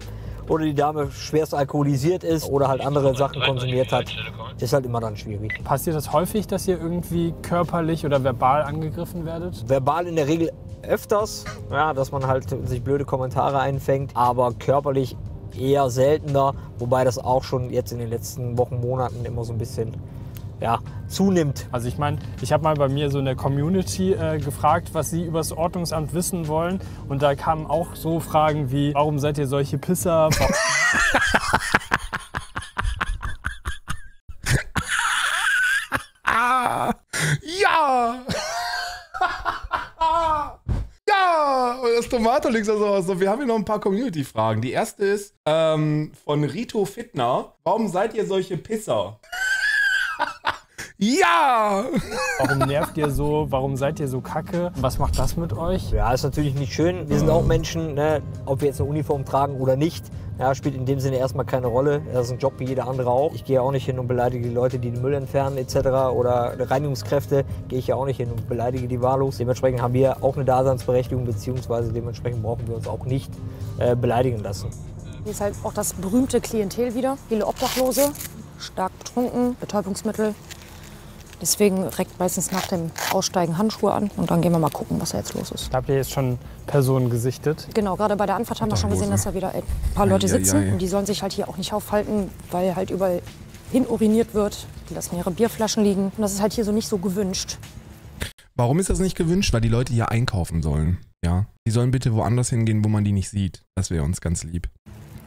oder die Dame schwerst alkoholisiert ist oder halt andere Sachen konsumiert hat. Das ist halt immer dann schwierig. Passiert das häufig, dass ihr irgendwie körperlich oder verbal angegriffen werdet? Verbal in der Regel öfters, ja, dass man halt sich blöde Kommentare einfängt, aber körperlich eher seltener, wobei das auch schon jetzt in den letzten Wochen, Monaten immer so ein bisschen ja, zunimmt. Also ich meine, ich habe mal bei mir so in der Community äh, gefragt, was sie über das Ordnungsamt wissen wollen. Und da kamen auch so Fragen wie, warum seid ihr solche Pisser? Ja! ja! Und das Tomato liegt also aus. So, wir haben hier noch ein paar Community-Fragen. Die erste ist ähm, von Rito Fitner. Warum seid ihr solche Pisser? Ja! Warum nervt ihr so? Warum seid ihr so kacke? Was macht das mit euch? Ja, ist natürlich nicht schön. Wir sind auch Menschen, ne? ob wir jetzt eine Uniform tragen oder nicht. Ja, spielt in dem Sinne erstmal keine Rolle. Das ist ein Job wie jeder andere auch. Ich gehe auch nicht hin und beleidige die Leute, die den Müll entfernen etc. Oder Reinigungskräfte gehe ich ja auch nicht hin und beleidige die wahllos. Dementsprechend haben wir auch eine Daseinsberechtigung, beziehungsweise dementsprechend brauchen wir uns auch nicht äh, beleidigen lassen. Hier ist halt auch das berühmte Klientel wieder. Viele Obdachlose, stark betrunken, Betäubungsmittel. Deswegen reckt meistens nach dem Aussteigen Handschuhe an und dann gehen wir mal gucken, was da jetzt los ist. Habt ihr jetzt schon Personen gesichtet? Genau, gerade bei der Anfahrt haben wir schon gesehen, dass da wieder ein paar Leute Eieiei. sitzen und die sollen sich halt hier auch nicht aufhalten, weil halt überall hin uriniert wird. Die lassen ihre Bierflaschen liegen und das ist halt hier so nicht so gewünscht. Warum ist das nicht gewünscht? Weil die Leute hier einkaufen sollen. Ja. Die sollen bitte woanders hingehen, wo man die nicht sieht. Das wäre uns ganz lieb.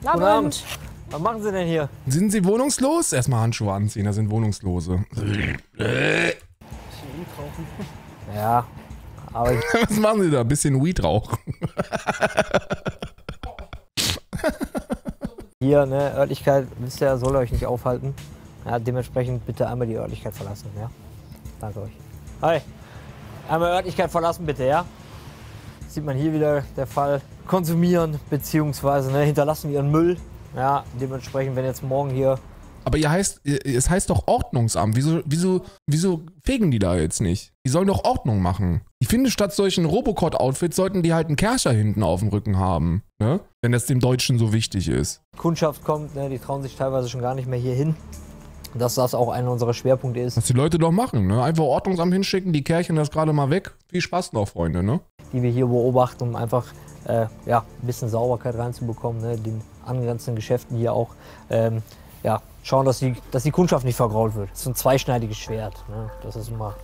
Guten Abend. Was machen Sie denn hier? Sind sie wohnungslos? Erstmal Handschuhe anziehen, da sind Wohnungslose. Ja, aber Was machen sie da? Bisschen Weed rauchen. hier, ne, Örtlichkeit, wisst ihr, soll euch nicht aufhalten. Ja, dementsprechend bitte einmal die Örtlichkeit verlassen, ja? Danke euch. Hi. Einmal Örtlichkeit verlassen, bitte, ja? Sieht man hier wieder der Fall. Konsumieren, beziehungsweise ne, hinterlassen ihren Müll. Ja, dementsprechend, wenn jetzt morgen hier Aber ihr heißt, es heißt doch Ordnungsamt. Wieso, wieso, wieso fegen die da jetzt nicht? Die sollen doch Ordnung machen. Ich finde, statt solchen Robocop-Outfits sollten die halt einen Kercher hinten auf dem Rücken haben. Ne? Wenn das dem Deutschen so wichtig ist. Kundschaft kommt, ne, die trauen sich teilweise schon gar nicht mehr hier hin. Dass das auch einer unserer Schwerpunkte ist, Was die Leute doch machen, ne? Einfach Ordnungsamt hinschicken, die Kärchen das gerade mal weg. Viel Spaß noch, Freunde, ne? die wir hier beobachten, um einfach äh, ja, ein bisschen Sauberkeit reinzubekommen, ne, den angrenzenden Geschäften hier auch ähm, ja, schauen, dass die, dass die Kundschaft nicht vergrault wird. Das ist ein zweischneidiges Schwert. Ne? Das ist immer,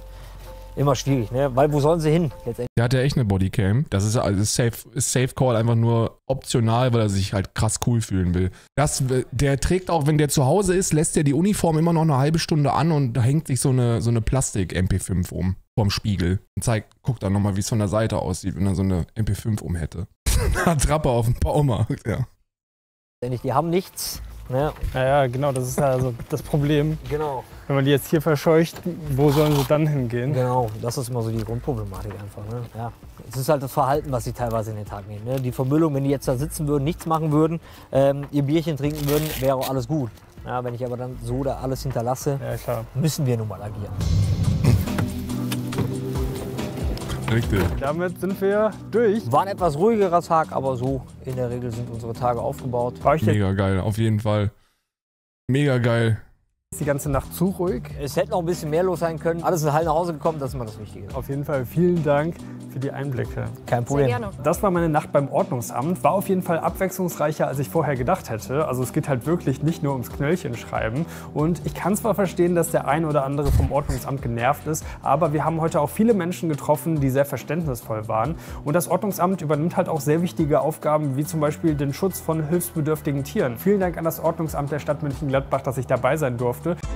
immer schwierig, ne? weil wo sollen sie hin? Letztendlich Der hat ja echt eine Bodycam. Das ist also Safe, ist Safe Call einfach nur optional, weil er sich halt krass cool fühlen will. Das, der trägt auch, wenn der zu Hause ist, lässt er die Uniform immer noch eine halbe Stunde an und da hängt sich so eine, so eine Plastik-MP5 um vorm Spiegel und zeigt, guckt dann nochmal, wie es von der Seite aussieht, wenn er so eine MP5 um hätte. Attrappe auf dem Baumarkt, ja. Die haben nichts, Ne? Ja, ja, genau, das ist also das Problem. Genau. Wenn man die jetzt hier verscheucht, wo sollen sie dann hingehen? Genau, das ist immer so die Grundproblematik einfach. Ne? Ja. Es ist halt das Verhalten, was sie teilweise in den Tag nehmen. Ne? Die Vermüllung, wenn die jetzt da sitzen würden, nichts machen würden, ähm, ihr Bierchen trinken würden, wäre auch alles gut. Ja, wenn ich aber dann so da alles hinterlasse, Ja, müssen wir nun mal agieren. Richtig. Damit sind wir durch. War ein etwas ruhigerer Tag, aber so in der Regel sind unsere Tage aufgebaut. Mega geil, auf jeden Fall. Mega geil. Die ganze Nacht zu ruhig? Es hätte noch ein bisschen mehr los sein können. Alles ist heil nach Hause gekommen, das ist immer das Wichtige. Auf jeden Fall vielen Dank für die Einblicke. Kein Sehr Problem. gerne. Das war meine Nacht beim Ordnungsamt. War auf jeden Fall abwechslungsreicher, als ich vorher gedacht hätte. Also es geht halt wirklich nicht nur ums Knöllchen schreiben. Und ich kann zwar verstehen, dass der ein oder andere vom Ordnungsamt genervt ist, aber wir haben heute auch viele Menschen getroffen, die sehr verständnisvoll waren. Und das Ordnungsamt übernimmt halt auch sehr wichtige Aufgaben, wie zum Beispiel den Schutz von hilfsbedürftigen Tieren. Vielen Dank an das Ordnungsamt der Stadt München-Gladbach, dass ich dabei sein durfte.